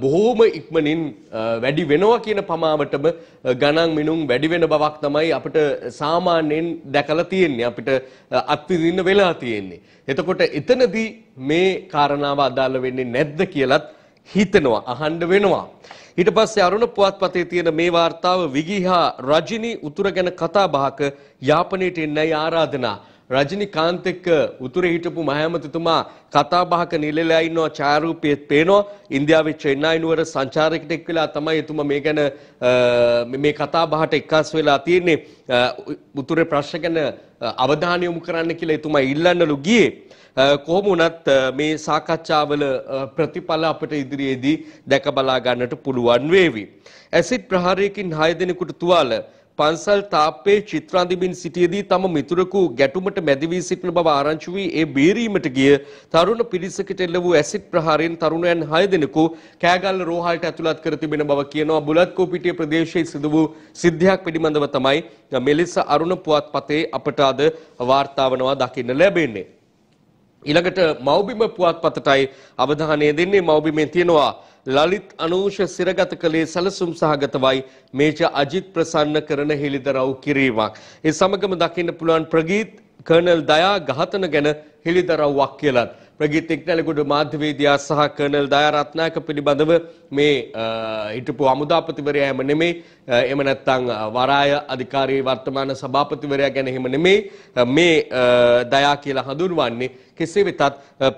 බොහෝම ඉක්මනින් අ, වැඩි වෙනවා කියන පමාවටම අ, ගණන් මිනුම් වැඩි වෙන බවක් තමයි අපිට සාමාන්‍යයෙන් දැකලා තියෙන්නේ අපිට අ, අත්විඳින්න වෙලා තියෙන්නේ. එතකොට එතනදී මේ කාරණාව අදාළ වෙන්නේ නැද්ද කියලත් හිතනවා අහන්න වෙනවා. ඊට පස්සේ අරුණ පුවත්පතේ තියෙන මේ වාර්තාව විගිහා රජිනි උතුර ගැන කතා බහක යාපනයට එන්නයි ආරාධනා. රජිනි කාන්ත් එක්ක උතුරේ හිටපු මහමැතිතුමා කතා බහක නිලලා ඉන්නවා ඡායාරූපයේ පේනවා ඉන්දියාවේ චෙන්නයි නුවර සංචාරකයෙක් එක් වෙලා තමයි එතුමා මේ ගැන අ, මේ කතා බහට එක්කාස් වෙලා තියෙන්නේ අ, උතුරේ ප්‍රශ්න ගැන අ, අවධානය යොමු කරන්න කියලා එතුමා ඉල්ලන්නලු ගියේ අ, කොහොම වුණත් අ, මේ සාකච්ඡාවල අ, ප්‍රතිඵල අපට ඉදිරියේදී දැක බලා ගන්නට පුළුවන් වේවි. ඇසිඩ් ප්‍රහාරයකින් 6 දෙනෙකුට තුවාල පන්සල් තාප්පේ චිත්‍රාන්දිමින් සිටියේදී තම මිතුරකු ගැටුමට මැදි වී සිටින බව ආරංචි වී ඒ බේරීමට ගිය තරුණ පිරිසකට එල්ල වූ ඇසිඩ් ප්‍රහාරයෙන් තරුණයන් 6 දෙනෙකු කෑගල්ල රෝහලට ඇතුළත් කර තිබෙන බව කියනවා බුලත් කෝපිටිය ප්‍රදේශයේ සිදු වූ සිද්ධියක් පිළිබඳව තමයි මෙලෙස අරුණ පුවත්පතේ අපට අද වාර්තා වනවා දකින්න ලැබෙන්නේ. ඊළඟට මෞබිම පුවත්පතටයි අවධානය දෙන්නේ මෞබිමෙන් තියෙනවා ලලිත් අනූෂ සිරගත කළේ සැලසුම් සහගතවයි මේජ අජිත් ප්‍රසන්න කරන හෙළිදරව් කිරීමක්. ඒ සමගම දකින්න පුළුවන් ප්‍රගීත් කර්නල් දයා ඝාතන ගැන හෙළිදරව්වක් කියලත්. ප්‍රගීත් එක්නැලගොඩ මාධ්‍යවේදියා සහ කර්නල් දයා රත්නායක පිළිබඳව මේ හිටපු හමුදාපතිවරයා හැම නෙමෙයි. එම නැත්තම් වරාය අධිකාරී වර්තමාන සභාපතිවරයා ගැන එහෙම නෙමෙයි. මේ දයා කියලා හඳුන්වන්නේ කෙසේ වෙතත්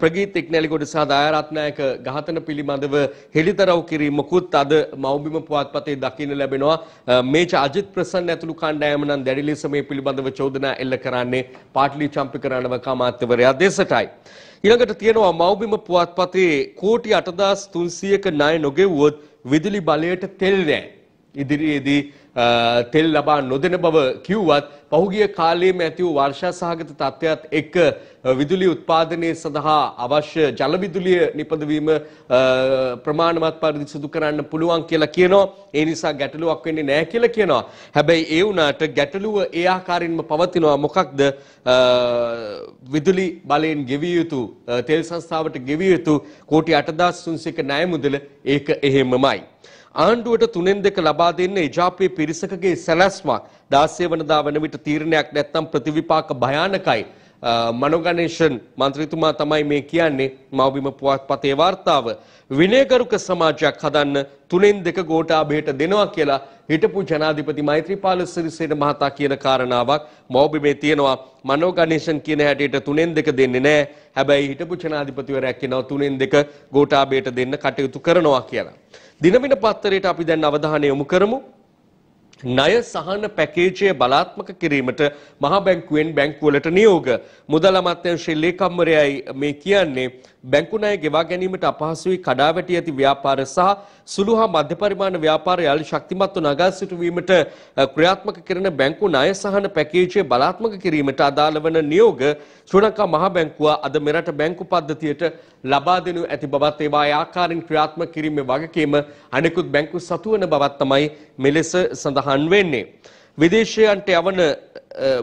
ප්‍රගීත් එක්නැලිගොඩ සහ දයා රත්නායක ඝාතන පිළිබඳව හෙළිදරව් කිරීමකුත් අද මෞබිම පුවත්පතේ දකින්න ලැබෙනවා. මේච අජිත් ප්‍රසන්න ඇතුළු කණ්ඩායම නම් දැඩි ලෙස මේ පිළිබඳව චෝදනා එල්ල කරන්නේ පාටලි චම්පික රණවක අමාත්‍යවරයා දෙසටයි. ඊළඟට තියෙනවා මෞබිම පුවත්පතේ කෝටි 8300ක ණය නොගෙව්වොත් විදුලි බලයට තෙල් නැහැ. ඉදිරියේදී තෙල් ලබා නොදෙන බව කිව්වත් පහුගිය කාලයේම ඇති වූ වර්ෂා සහගත තත්ත්වයක් එක්ක විදුලි උත්පාදනය සඳහා අවශ්‍ය ජල විදුලිය නිපදවීම ප්‍රමාණවත් පරිදි සිදු කරන්න පුළුවන් කියලා කියනවා. ඒ නිසා ගැටලුවක් වෙන්නේ නැහැ කියලා කියනවා. හැබැයි ඒ වුණාට ගැටලුව ඒ ආකාරයෙන්ම පවතිනවා. මොකක්ද විදුලි බලයෙන් ගෙවිය යුතු තෙල් සංස්ථාවට ගෙවිය යුතු කෝටි 8300ක ණය මුදල ඒක එහෙමමයි. ආණ්ඩුවට තුනෙන් දෙක ලබා දෙන්න එජාපයේ පිරිසකගේ සැලැස්මක් 16 වනදා වන විට තීරණයක් නැත්නම් ප්‍රතිවිපාක භයානකයි. මනෝගණේෂන් මන්ත්‍රීතුමා තමයි මේ කියන්නේ මවබිම පුවත්පතේ වාර්තාව. විනයගරුක සමාජයක් හදන්න තුනෙන් දෙක ගෝඨාභයට දෙනවා කියලා හිටපු ජනාධිපති මෛත්‍රීපාල සිරිසේන මහතා කියන කාරණාවක් මවබිමේ තියෙනවා මනෝගණේෂන් කියන හැටියට තුනෙන් දෙක දෙන්නේ නැහැ. හැබැයි හිටපු ජනාධිපතිවරයා කියනවා තුනෙන් දෙක ගෝඨාභයට දෙන්න කටයුතු කරනවා කියලා. දිනමින පත්තරයට අපි දැන් අවධානය යොමු කරමු. ණය සහන පැකේජය බලාත්මක කිරීමට මහා බැංකුවෙන් බැංකුවලට නියෝග. මුදල් අමාත්‍යාංශයේ ලේකම්වරයයි මේ කියන්නේ. බැංකු ණය ගෙවා ගැනීමට අපහසුයි කඩා වැටි ඇති ව්‍යාපාර සහ සුළු හා මධ්‍ය පරිමාණ ව්‍යාපාර යලි ශක්තිමත්ව නගා සිටුවීමට ක්‍රියාත්මක කරන බැංකු ණය සහන පැකේජය බලාත්මක කිරීමට අදාළ වන නියෝග ශ්‍රී ලංකා මහා බැංකුව අද මෙරට බැංකු පද්ධතියට ලබා දෙනු ඇති බවත් ඒවා ආකාරයෙන් ක්‍රියාත්මක කිරීමේ වගකීම අනෙකුත් බැංකු සතු වන බවත් තමයි මෙලෙස සඳහන් වෙන්නේ. විදේශයන්ට යවන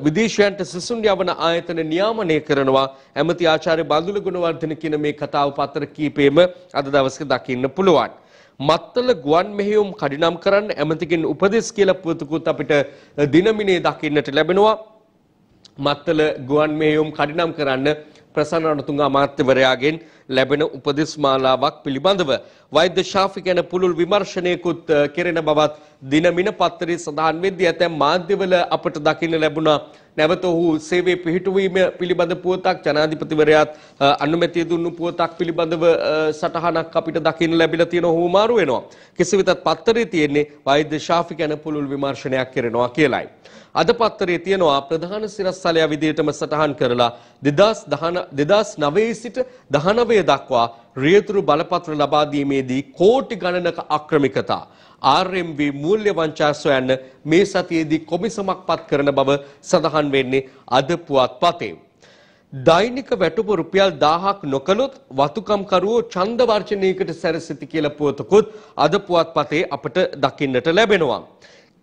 විදේශයන්ට සිසුන් යවන ආයතන නියාමනය කරනවා ඇමති ආචාර්ය බඳුල ගුණවර්ධන කියන මේ කතාව පත්‍ර කීපෙම අද දවසේ දකින්න පුළුවන්. මත්තල ගුවන් මෙහෙයුම් කඩිනම් කරන්න ඇමතිගෙන් උපදෙස් කියලා පුවතකුත් අපිට දිනමිනේ දකින්නට ලැබෙනවා. මත්තල ගුවන් මෙහෙයුම් කඩිනම් කරන්න ප්‍රසන්න රණතුංග අමාත්‍යවරයාගෙන් ලැබෙන උපදෙස් මාලාවක් පිළිබඳව වෛද්‍ය ශාෆි ගැන පුළුල් විමර්ශනයකුත් කෙරෙන බවත් දිනමින පත්තරේ සඳහන් වෙද්දී ඇතැම් මාධ්‍යවල අපට දකින්න ලැබුණා. නැවත ඔහු සේවයේ පිහිටුවීම පිළිබඳ පුවතක් ජනාධිපතිවරයාත් අනුමැතිය දුන්නු පුවතක් පිළිබඳව සටහනක් අපිට දකින්න ලැබිලා තියෙන ඔහු මාරු වෙනවා. කෙසේ වෙතත් පත්තරේ තියෙන්නේ වෛද්‍ය ශාෆි ගැන පුළුල් විමර්ශනයක් කෙරෙනවා කියලයි. අද පත්තරේ තියෙනවා ප්‍රධාන සිරස්තලයා විදිහටම සටහන් කරලා 2009 සිට 19 දක්වා රියතුරු බලපත්‍ර ලබා දීමේදී කෝටි ගණනක අක්‍රමිකතා RMV මූල්‍ය වංචා සොයන්න මේ සතියේදී කොමිසමක් පත් කරන බව සඳහන් වෙන්නේ අද පුවත්පතේ. දෛනික වැටුප රුපියල් 1000ක් නොකළොත් වතුකම්කරුවෝ ඡන්ද වර්ජනයකට සැරසිති කියලා පුවතකුත් අද පුවත්පතේ අපට දකින්නට ලැබෙනවා.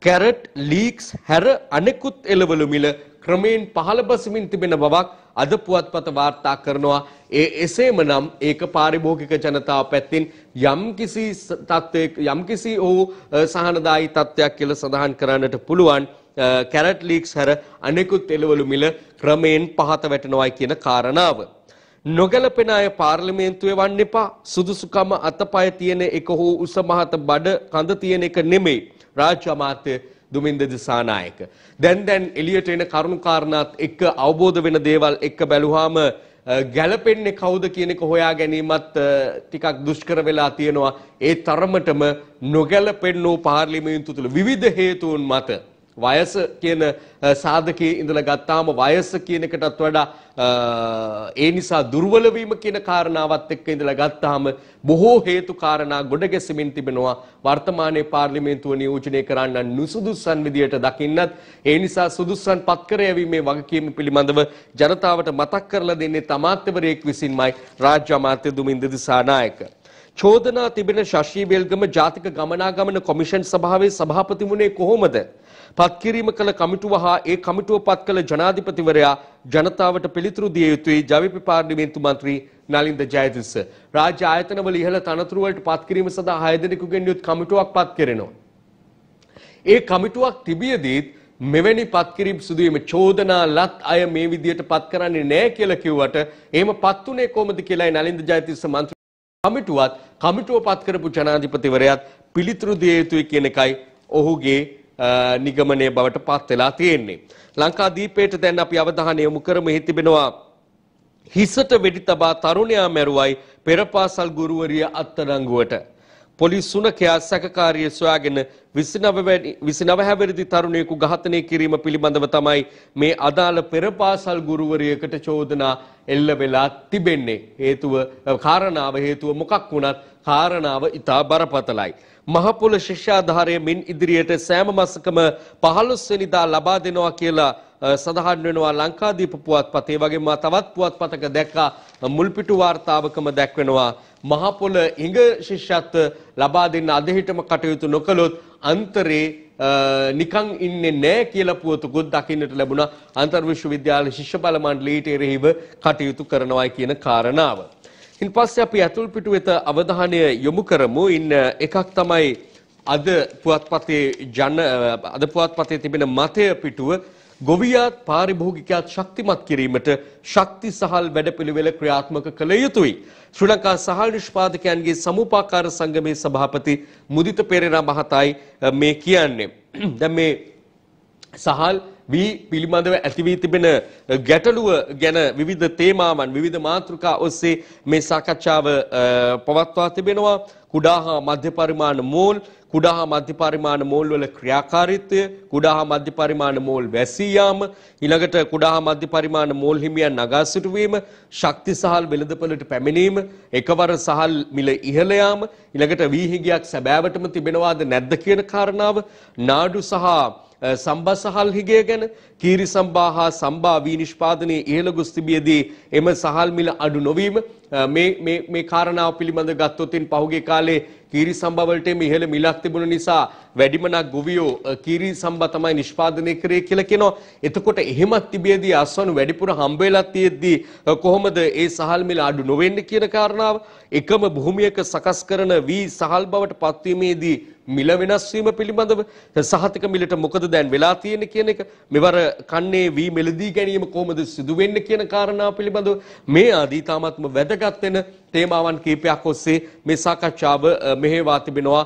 කැරට් ලීක්ස් හැර අනෙකුත් එළවලු මිල ක්‍රමයෙන් පහළ බසිමින් තිබෙන බවක් අද පුවත්පත වාර්තා කරනවා. ඒ එසේම නම් ඒක පාරිභෝගික ජනතාව පැත්තින් යම්කිසි තත්ත්වයක යම්කිසි ඔහු සහනදායි තත්ත්වයක් කියලා සඳහන් කරන්නට පුළුවන් කැරට් ලීක්ස් හැර අනෙකුත් එළවලු මිල ක්‍රමයෙන් පහත වැටෙනවයි කියන කාරණාව. නොගැලපෙන අය පාර්ලිමේන්තුවේ වන්න එපා. සුදුසුකම අතපය තියෙන එක හෝ උස මහත බඩ කඳ තියෙන එක නෙමෙයි. රාජ්‍ය අමාත්‍ය දුමින්ද දිසානායක. දැන් දැන් එළියට එන කරුණු කාරණාත් එක්ක අවබෝධ වෙන දේවල් එක්ක බැලුවාම ගැලපෙන්නේ කවුද කියන එක හොයා ගැනීමත් ටිකක් දුෂ්කර වෙලා තියෙනවා. ඒ තරමටම නොගැලපෙන්නෝ පාර්ලිමේන්තු තුළ විවිධ හේතුන් මත වයස කියන සාධකයේ ඉඳලා ගත්තාම වයස කියන එකටත් වඩා ඒ නිසා දුර්වල වීම කියන කාරණාවත් එක්ක ඉඳලා ගත්තාම බොහෝ හේතු කාරණා ගොඩ ගැසෙමින් තිබෙනවා වර්තමානයේ පාර්ලිමේන්තුව නියෝජනය කරන්න නුසුදුසුසන් විදියට දකින්නත් ඒ නිසා සුදුසුසන් පත් කර යැවීමේ වගකීම පිළිබඳව ජනතාවට මතක් කරලා දෙන්නේ තමාත්‍යවරයෙක් විසින්මයි රාජ්‍ය අමාත්‍ය දුමින්ද දිසානායක චෝදනා තිබෙන ශශී බෙල්ගම ජාතික ගමනාගමන කොමිෂන් සභාවේ සභාපති වුණේ කොහොමද? පත්කිරීම කළ කමිටුව හා ඒ කමිටුව පත් කළ ජනාධිපතිවරයා ජනතාවට පිළිතුරු දිය යුතුයි ජවිපි පාර්ලිමේන්තු මන්ත්‍රී නලින්ද ජයතිස්ස. රාජ්‍ය ආයතනවල ඉහළ තනතුරු වලට පත්කිරීම සඳහා හය දෙනෙකුගෙන් යුත් කමිටුවක් පත් කෙරෙනවා. ඒ කමිටුවක් තිබියදීත් මෙවැනි පත්කිරීම් සිදුවීම චෝදනා ලත් අය මේ විදියට පත් කරන්නේ නැහැ කියලා කිව්වට එහෙම පත් උනේ කොහොමද කියලායි නලින්ද ජයතිස්ස මන්ත්‍රී කමිටුවත් කමිටුව පත් කරපු ජනාධිපතිවරයාත් පිළිතුරු දිය යුතුයි කියන එකයි ඔහුගේ නිගමනය බවට පත් වෙලා තියෙන්නේ. ලංකාදීපයට දැන් අපි අවධානය යොමු කරමු එහි තිබෙනවා හිසට වෙඩි තබා තරුණයා මැරුවයි පෙරපාසල් ගුරුවරිය අත්අඩංගුවට. පොලිස් සුනකයා සැකකාරිය සොයාගෙන 29 හැවිරිදි තරුණයෙකු ඝාතනය කිරීම පිළිබඳව තමයි මේ අදාළ පෙරපාසල් ගුරුවරියකට චෝදනා එල්ල වෙලා තිබෙන්නේ. හේතුව කාරණාව හේතුව මොකක් වුණත් කාරණාව ඉතා බරපතලයි. මහපොළ ශිෂ්‍යාධාරය මින් ඉදිරියට සෑම මාසකම 15 වෙනිදා ලබා දෙනවා කියලා සඳහන් වෙනවා ලංකාදීප පුවත්පතේ. වගේම තවත් පුවත්පතක දැක්කා මුල්පිටු වාර්තාවකම දැක්වෙනවා. මහපොළ ඉඟ ශිෂ්‍යත්ව ලබා දෙන්න අදහිටම කටයුතු නොකළොත් අන්තරේ නිකං ඉන්නේ නෑ කියලා පුවතකුත් දකින්නට ලැබුණා. අන්තර් විශ්වවිද්‍යාල ශිෂ්‍ය බල මණ්ඩලයට එරෙහිව කටයුතු කරනවායි කියන කාරණාව. ඉන් පස්සේ අපි ඇතුල් පිටු වෙත අවධානය යොමු කරමු. ඉන්න එකක් තමයි අද පුවත්පතේ ජන අද පුවත්පතේ තිබෙන මතය පිටුව ගොවියාත් පාරිභෝගිකයාත් ශක්තිමත් කිරීමට ශක්ති සහල් වැඩපිළිවෙල ක්‍රියාත්මක කළ යුතුයි. ශ්‍රී ලංකා සහල් නිෂ්පාදකයන්ගේ සමුපාකාර සංගමේ සභාපති මුදිත පෙරේරා මහතායි මේ කියන්නේ. දැන් මේ සහල් වී පිළිබඳව ඇති වී තිබෙන ගැටලුව ගැන විවිධ තේමාවන් විවිධ මාතෘකා ඔස්සේ මේ සාකච්ඡාව පවත්වා තිබෙනවා. කුඩා හා මධ්‍ය පරිමාණ මෝල් කුඩා හා මධ්‍ය පරිමාණ මෝල් වල ක්‍රියාකාරීත්වය කුඩා හා මධ්‍ය පරිමාණ මෝල් වැසී යාම ඊළඟට කුඩා හා මධ්‍ය පරිමාණ මෝල් හිමියන් නගා සිටුවීම ශක්ති සහල් වෙළඳපොළට පැමිණීම එකවර සහල් මිල ඉහළ යාම ඊළඟට වීහිගයක් සැබෑවටම තිබෙනවාද නැද්ද කියන කාරණාව නාඩු සහ සම්බා සහල් හිගය ගැන කීරි සම්බා හා සම්බා වී නිෂ්පාදනයේ ඉහළ ගොස් තිබියදී එම සහල් මිල අඩු නොවීම මේ මේ මේ කාරණාව පිළිබඳ ගත්තොතින් පහුගිය කාලේ කීරි සම්බා වලට ඉහළ මිලක් තිබුණ නිසා වැඩිමනක් ගොවියෝ කීරි සම්බා තමයි නිෂ්පාදනය කරේ කියලා කියනවා. එතකොට එහෙමත් තිබියදී අස්වනු වැඩිපුර හම්බ වෙලා තියෙද්දී කොහොමද ඒ සහල් මිල අඩු නොවෙන්නේ කියන කාරණාව එකම භූමියක සකස් කරන වී සහල් බවට පත්වීමේදී මිල වෙනස් වීම පිළිබඳව. සහතික මිලට මොකද දැන් වෙලා තියෙන්නේ කියන එක? මෙවර කන්නේ වී මෙලදී ගැනීම කොහොමද සිදු වෙන්නේ කියන කාරණාව පිළිබඳව මේ ආදී තාමත්ම වැදගත් වෙන තේමාවන් කීපයක් ඔස්සේ මේ සාකච්ඡාව මෙහෙවා තිබෙනවා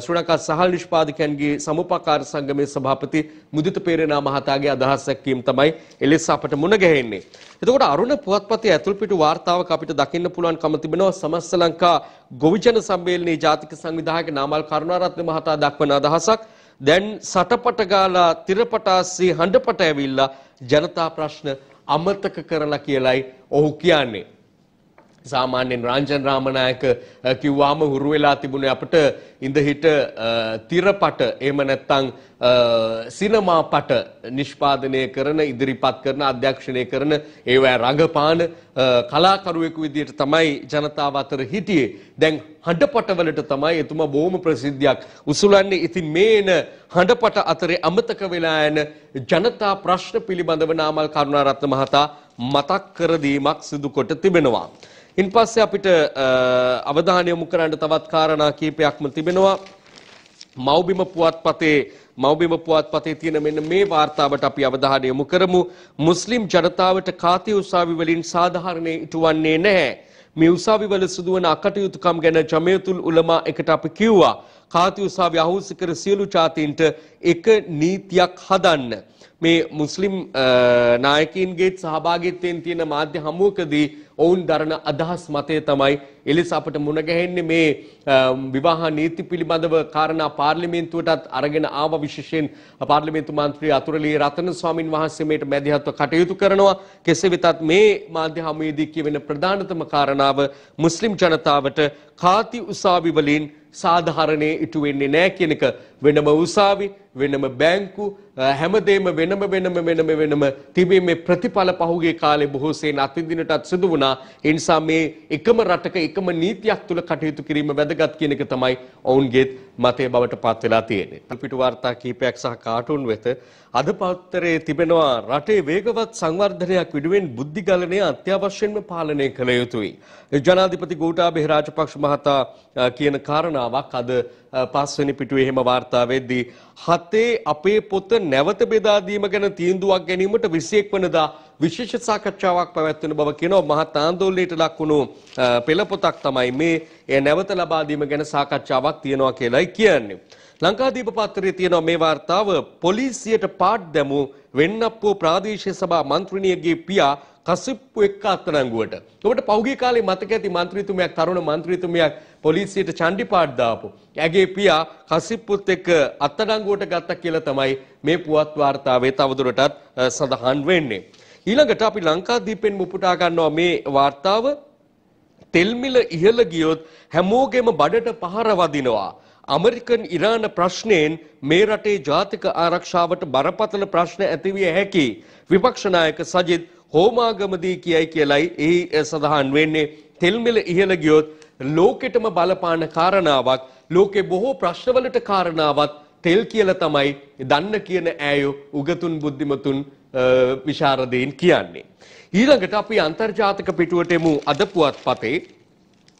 ශ්‍රී ලංකා සහල් නිෂ්පාදකයන්ගේ සමුපකාර සංගමේ සභාපති මුදිත පේරේනා මහතාගේ අදහස් එක්වීම තමයි එලෙස අපට මුණ ගැහෙන්නේ. එතකොට අරුණ පුවත්පතේ ඇතුල් පිටු වාර්තාවක අපිට දකින්න පුළුවන්කම තිබෙනවා සමස්ත ලංකා ගොවිජන සම්මේලනයේ ජාතික සංවිධායක නාමල් කරුණාරත්න මහතා දක්වන අදහසක් දැන් සටපට ගාලා තිරපටාස්සේ හඬපට ඇවිල්ලා ජනතා ප්‍රශ්න අමතක කරලා කියලයි ඔහු කියන්නේ. සාමාන්‍යයෙන් රාජන් රාමනායක කිව්වාම හුරු වෙලා තිබුණේ අපිට ඉඳහිට තිරපට එහෙම නැත්නම් සිනමාපට නිෂ්පාදනය කරන ඉදිරිපත් කරන අධ්‍යක්ෂණය කරන ඒවැ රඟපාන කලාකරුවෙකු විදිහට තමයි ජනතාව අතර හිටියේ. දැන් හඬපටවලට තමයි එතුමා බොහොම ප්‍රසිද්ධියක් උසුලන්නේ. ඉතින් මේන හඬපට අතරේ අමතක වෙලා යන ජනතා ප්‍රශ්න පිළිබඳව නාමල් කරුණාරත්න මහතා මතක් කර දීමක් සිදු කොට තිබෙනවා. ඉන් පස්සේ අපිට අවධානය යොමු කරන්න තවත් කාරණා කීපයක්ම තිබෙනවා. මෞබිම පුවත්පතේ මෞබිම පුවත්පතේ තියෙන මෙන්න මේ වාර්තාවට අපි අවධානය යොමු කරමු. මුස්ලිම් ජනතාවට කාති උසාවි වලින් සාධාරණේ ඉටුවන්නේ නැහැ. මේ උසාවි වල සිදුවන අකටයුතුකම් ගැන ජමයතුල් උලමා එකට අපි කිව්වා. කාති උසාවි අහෝසි කර සියලු ජාතීන්ට එක නීතියක් හදන්න. මේ මුස්ලිම් නායකයින්ගේ සහභාගීත්වයෙන් තියෙන මාධ්‍ය හමුවකදී ඔවුන් දරන අදහස් මතය තමයි එලෙස අපට මුණ ගැහෙන්නේ මේ විවාහ නීති පිළිබඳව කාරණා පාර්ලිමේන්තුවටත් අරගෙන ආව විශේෂයෙන් පාර්ලිමේන්තු මන්ත්‍රී අතුරලී රතන ස්වාමින් වහන්සේ මේට මැදිහත්ව කටයුතු කරනවා කෙසේ වෙතත් මේ මාධ්‍ය හමුවේදී කියවෙන ප්‍රධානතම කාරණාව මුස්ලිම් ජනතාවට කාති උසාවි වලින් සාධාරණේ ඉටු වෙන්නේ නැහැ කියන එක වෙනම උසාවි වෙනම බැංකු හැමදේම වෙනම වෙනම වෙනම වෙනම තිබීමේ ප්‍රතිඵල පහුගිය කාලේ බොහෝසෙයින් අත්විඳිනටත් සිදු වුණා. ඒ නිසා මේ එකම රටක එකම නීතියක් තුල කටයුතු කිරීම වැදගත් කියන එක තමයි ඔවුන්ගේ මතය බවට පත් වෙලා තියෙන්නේ. පිටු වාර්තා කීපයක් සහ කාටුන් වෙත අද පත්තරයේ තිබෙනවා රටේ වේගවත් සංවර්ධනයක් වෙනුවෙන් බුද්ධිගලනය අත්‍යවශ්‍යයෙන්ම පාලනය කළ යුතුයි. ජනාධිපති ගෝඨාභය රාජපක්ෂ මහතා කියන කාරණාවක් අද පස්වෙනි පිටුවේ එහෙම වාර්තා වෙද්දී හතේ අපේ පොත නැවත බෙදා දීම ගැන තීන්දුවක් ගැනීමට 21 වෙනිදා විශේෂ සාකච්ඡාවක් පැවැත්වෙන බව කියනවා. මහත් ආందోලනයට ලක් වුණු පෙළපොතක් තමයි මේ. එය නැවත ලබා දීම ගැන සාකච්ඡාවක් තියෙනවා කියලායි කියන්නේ. ලංකාදීප පත්තරයේ තියෙනවා මේ වාර්තාව. පොලිසියට පාඩ් දැමූ වෙන්නප්පුව ප්‍රාදේශීය සභා මන්ත්‍රීනියගේ පියා කසිප්පු එක්ක අත්අඩංගුවට. ඔබට පෞගිය කාලේ මතක ඇති මන්ත්‍රීතුමියක් තරුණ මන්ත්‍රීතුමියක් පොලිසියට චණ්ඩි පාඩ් දාපු. ඇගේ පියා කසිප්පුත් එක්ක අත්අඩංගුවට ගත්තා කියලා තමයි මේ පුවත් වාර්තාවේ තවදුරටත් සඳහන් වෙන්නේ. ඊළඟට අපි ලංකාදීපෙන් මුපුටා ගන්නවා මේ වාර්තාව තෙල්මිල ඉහළ ගියොත් හැමෝගෙම බඩට පහර වදිනවා. අමරිකන් ඉරාන ප්‍රශ්නයෙන් මේ රටේ ජාතික ආරක්ෂාවට බරපතල ප්‍රශ්න ඇතිවිය හැකි විපක්ෂ නායක සජිත් හෝමාගමදී කියයි කියලයි එහි සඳහන් වෙන්නේ තෙල්මිල ඉහළ ගියොත් ලෝකෙටම බලපාන කාරණාවක් ලෝකේ බොහෝ ප්‍රශ්නවලට කාරණාවක් තෙල් කියලා තමයි දන්න කියන ඈයෝ උගතුන් බුද්ධිමතුන් විශාරදයෙන් කියන්නේ. ඊළඟට අපි අන්තර්ජාතික පිටුවට එමු අද පුවත්පතේ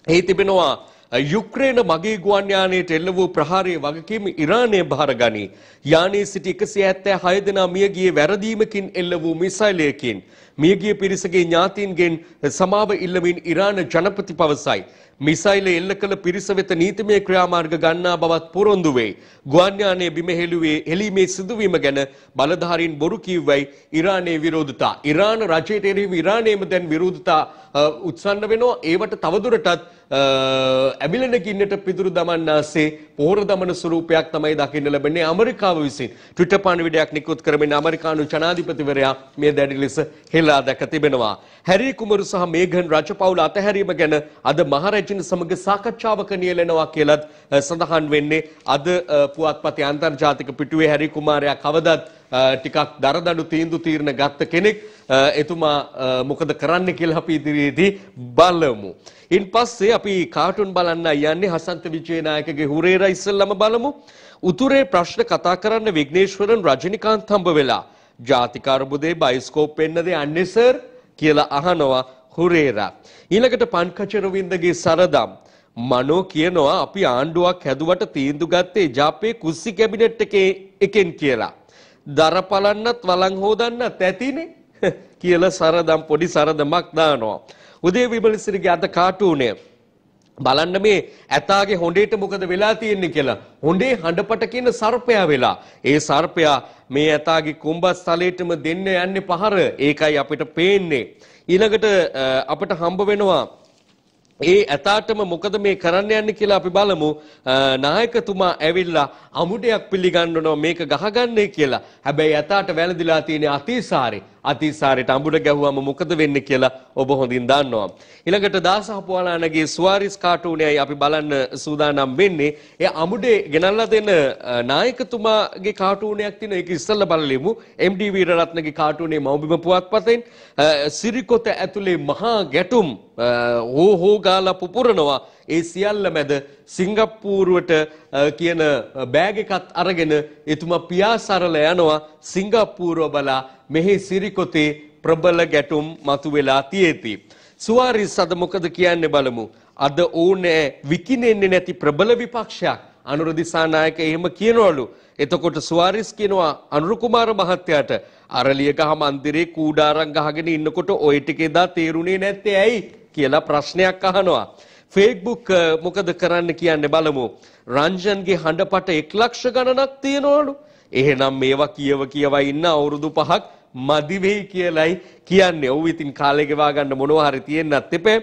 එහි තිබෙනවා යුක්‍රේන මගේ ගුවන් යානයට එල්ල වූ ප්‍රහාරයේ වගකීම ඉරානය භාරගනී. යානයේ සිටි 176 දෙනා මිය ගියේ වැරදීමකින් එල්ල වූ මිසයිලයකින්. මියගිය පිරිසගේ ඥාතීන්ගෙන් සමාව ඉල්ලමින් ඉරාන ජනපති පවසයි. මිසයිල එල්ල කළ පිරිස වෙත නීතිමය ක්‍රියාමාර්ග ගන්නා බවත් පොරොන්දු වේ. ගුවන් යානය බිම හෙළුවේ හෙළීමේ සිදුවීම ගැන බලධාරීන් බොරු කිව්වයි ඉරානයේ විරෝධතා. ඉරාන රජයට එරෙහිව ඉරානයේම දැන් විරෝධතා උත්සන්න වෙනවා. ඒවට තවදුරටත් ඇබිලෙනකින්නට පිදුරු දමන්නාසේ පෝර දමන ස්වරූපයක් තමයි දකින්න ලැබෙන්නේ ඇමරිකාව විසින්. ට්විටර් පණිවිඩයක් නිකුත් කරමින් ඇමරිකානු ජනාධිපතිවරයා මේ දැඩි ලෙස හෙළා දැක තිබෙනවා. හැරි කුමරු සහ මේඝන් රජපෞල අතහැරීම ගැන අද මහරජින සමග සාකච්ඡාවක නියැලෙනවා කියලත් සඳහන් වෙන්නේ අද පුවත්පතේ අන්තර්ජාතික පිටුවේ හැරි කුමාරයා කවදත් ටිකක් දරදඩු තීන්දු තීරණ ගත්ත කෙනෙක් එතුමා මොකද කරන්න කියලා අපි ඉදිරියේදී බලමු. ඉන් පස්සේ අපි කාටුන් බලන්න යන්නේ හසන්ත විජේනායකගේ හුරේරා ඉස්සෙල්ලම බලමු. උතුරේ ප්‍රශ්න කතා කරන්න විග්නේශ්වරන් රජනිකාන්ත් හම්බ වෙලා ජාතික අර්බුදේ බයිස්කෝප් පෙන්නද යන්නේ සර් කියලා අහනවා හුරේරා. ඊළඟට පන්කචරවින්දගේ සරදම් මනෝ කියනවා අපි ආණ්ඩුවක් හැදුවට තීන්දුව ගත්තේ ජාපේ කුස්සි කැබිනට් එකේ එකෙන් කියලා. දර පලන්නත් වලං හෝදන්නත් ඇතිනේ කියලා සරදම් පොඩි සරදමක් දානවා. උදේ විමලසිරිගේ අද කාටූනය බලන්න මේ ඇතාගේ හොඬේට මොකද වෙලා තියෙන්නේ කියලා. හොඬේ හඬපට කියන සර්පයා වෙලා. ඒ සර්පයා මේ ඇතාගේ කුඹස් තලයටම දෙන්න යන්නේ පහර. ඒකයි අපිට පේන්නේ. ඊළඟට අපිට හම්බ වෙනවා ඒ ඇතාටම මොකද මේ කරන්න යන්නේ කියලා අපි බලමු. නායකතුමා ඇවිල්ලා අමුඩයක් පිළිගන්නනවා මේක ගහගන්නේ කියලා. හැබැයි ඇතාට වැළඳිලා තියෙන අතිසාරේ අතිසාරයට අඹුඩ ගැහුවම මොකද වෙන්නේ කියලා ඔබ හොඳින් දන්නවා. ඊළඟට දාසහපුවාලානගේ සුවාරිස් කාටූනයයි අපි බලන්න සූදානම් වෙන්නේ. ඒ අඹුඩේ ගෙනල්ලා දෙන නායකතුමාගේ කාටූනයක් තියෙන ඒක ඉස්සෙල්ලා බලලෙමු. MD වීරරත්නගේ කාටූනේ මව්බිම පුවත්පතෙන් සිරිකොත ඇතුලේ මහා ගැටුම් හෝ හෝ ගාලා පුපුරනවා. ඒ සියල්ල මැද සිංගප්පූරුවට කියන බෑග් එකත් අරගෙන එතුමා පියාසරල යනවා සිංගප්පූරුව බලා මෙහි සිරිකොතේ ප්‍රබල ගැටුම් මතුවෙලා තියෙති. සුවාරිස් අද මොකද කියන්නේ බලමු. අද ඕනෑ විකිනෙන්නේ නැති ප්‍රබල විපක්ෂයක් අනුර දිසානායක එහෙම කියනවලු. එතකොට සුවාරිස් කියනවා අනුරු කුමාර මහත්තයාට අරලියගහ මන්දිරේ කූඩාරම් ගහගෙන ඉන්නකොට ওই ටික එදා තේරුණේ නැත්තේ ඇයි කියලා ප්‍රශ්නයක් අහනවා. ෆේක්බුක් මොකද කරන්න කියන්නේ බලමු. රංජන්ගේ හඬපට එක් ලක්ෂ ගණනක් තියෙනවලු. එහෙනම් මේවා කියව කියව ඉන්න අවුරුදු පහක් මදි වෙයි කියලයි කියන්නේ. ඔව් ඉතින් කාලේ ගෙවා ගන්න මොනවා හරි තියෙන්නත් එපේ.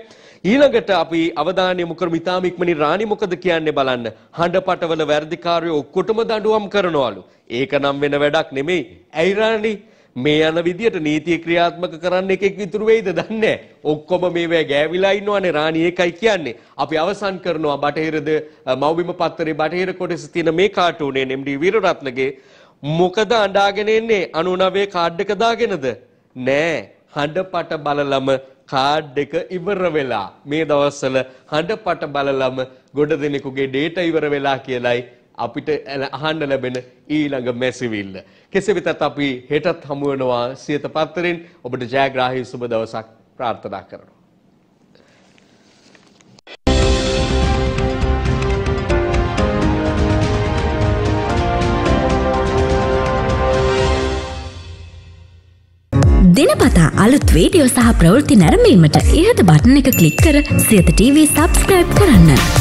ඊළඟට අපි අවධානය යොමු කරමු ඉතාම ඉක්මනින් රාණි මොකද කියන්නේ බලන්න. හඬපටවල වැඩිකාරයෝ ඔක්කොටම දඬුවම් කරනවලු. ඒක නම් වෙන වැඩක් නෙමෙයි. ඇයි රාණි? මේ යන විදියට නීතිය ක්‍රියාත්මක කරන්න එකෙක් විතුරු වෙයිද දන්නේ ඔක්කොම මේවා ගෑවිලා ඉන්නවනේ රාණි ඒකයි කියන්නේ අපි අවසන් කරනවා බටහිරද මව්බිම පත්තරේ බටහිර කොටස තියෙන මේ කාටුනේ එම්.ඩී. වීරරත්නගේ මොකද අඬාගෙන එන්නේ 99 කාඩ් එක දාගෙනද? නෑ. හඬපට බලලම කාඩ් එක ඉවර වෙලා. මේ දවස්වල හඬපට බලලම ගොඩ දෙනෙකුගේ ඩේටා ඉවර වෙලා කියලයි අපිට අහන්න ලැබෙන ඊළඟ මැසිවිල්ල. කෙසේ වෙතත් අපි හෙටත් හමු වෙනවා සියත පත්තරෙන් ඔබට ජයග්‍රාහී සුබ දවසක් ප්‍රාර්ථනා කරනවා. දිනපතා අලුත් වීඩියෝ සහ ප්‍රවෘත්ති නැරඹීමට ඉහත බටන එක ක්ලික් කර සියත TV සබස්ක්‍රයිබ් කරන්න.